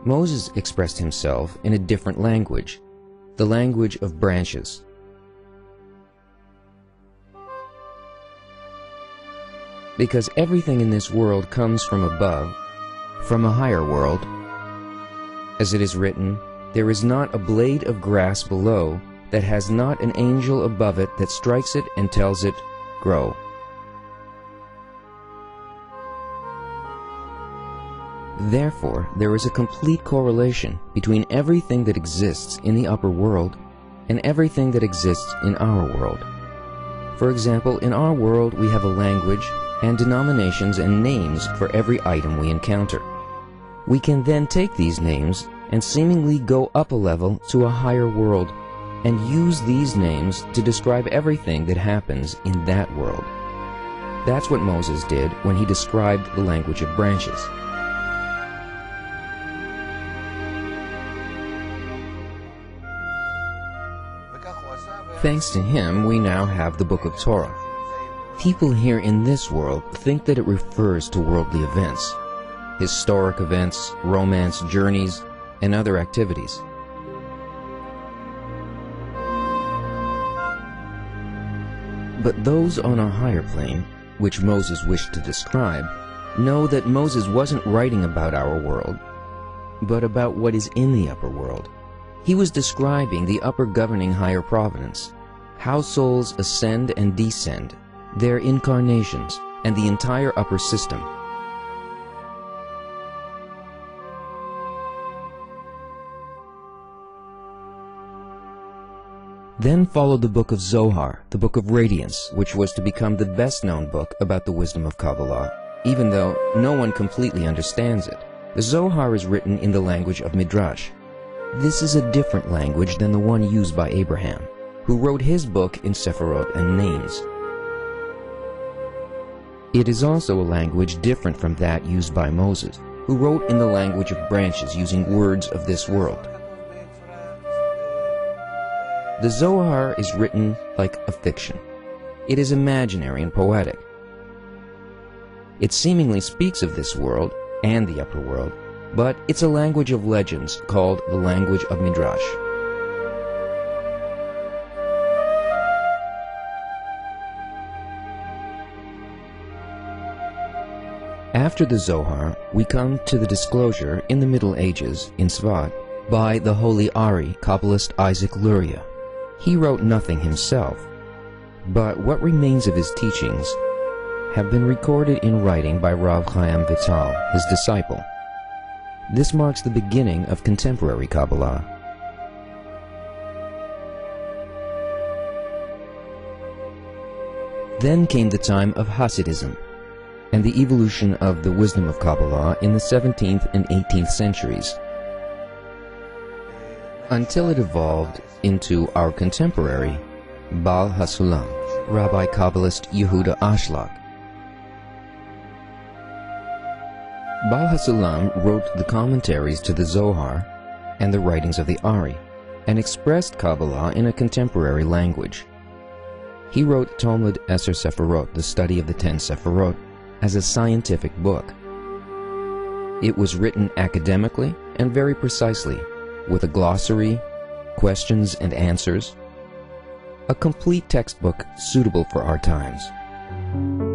Moses expressed himself in a different language, the language of branches. Because everything in this world comes from above, from a higher world. As it is written, there is not a blade of grass below that has not an angel above it that strikes it and tells it, Grow. Therefore, there is a complete correlation between everything that exists in the upper world and everything that exists in our world. For example, in our world we have a language and denominations and names for every item we encounter. We can then take these names and seemingly go up a level to a higher world and use these names to describe everything that happens in that world. That's what Moses did when he described the language of branches. Thanks to him, we now have the Book of Torah. People here in this world think that it refers to worldly events, historic events, romance journeys, and other activities. But those on a higher plane, which Moses wished to describe, know that Moses wasn't writing about our world, but about what is in the upper world. He was describing the upper governing higher providence, how souls ascend and descend, their incarnations, and the entire upper system. Then followed the book of Zohar, the book of radiance, which was to become the best known book about the wisdom of Kabbalah, even though no one completely understands it. The Zohar is written in the language of Midrash. This is a different language than the one used by Abraham, who wrote his book in Sephirot and names. It is also a language different from that used by Moses, who wrote in the language of branches using words of this world. The Zohar is written like a fiction. It is imaginary and poetic. It seemingly speaks of this world and the upper world, but it's a language of legends called the language of Midrash. After the Zohar, we come to the disclosure in the Middle Ages in Svat by the holy Ari, Kabbalist Isaac Luria. He wrote nothing himself, but what remains of his teachings have been recorded in writing by Rav Chaim Vital, his disciple. This marks the beginning of contemporary Kabbalah. Then came the time of Hasidism and the evolution of the wisdom of Kabbalah in the 17th and 18th centuries, until it evolved into our contemporary Baal HaSulam, Rabbi Kabbalist Yehuda Ashlag. Baal HaSulam wrote the commentaries to the Zohar and the writings of the Ari, and expressed Kabbalah in a contemporary language. He wrote Talmud Eser Sephirot, the study of the Ten Sephirot, as a scientific book. It was written academically and very precisely, with a glossary, questions and answers, a complete textbook suitable for our times.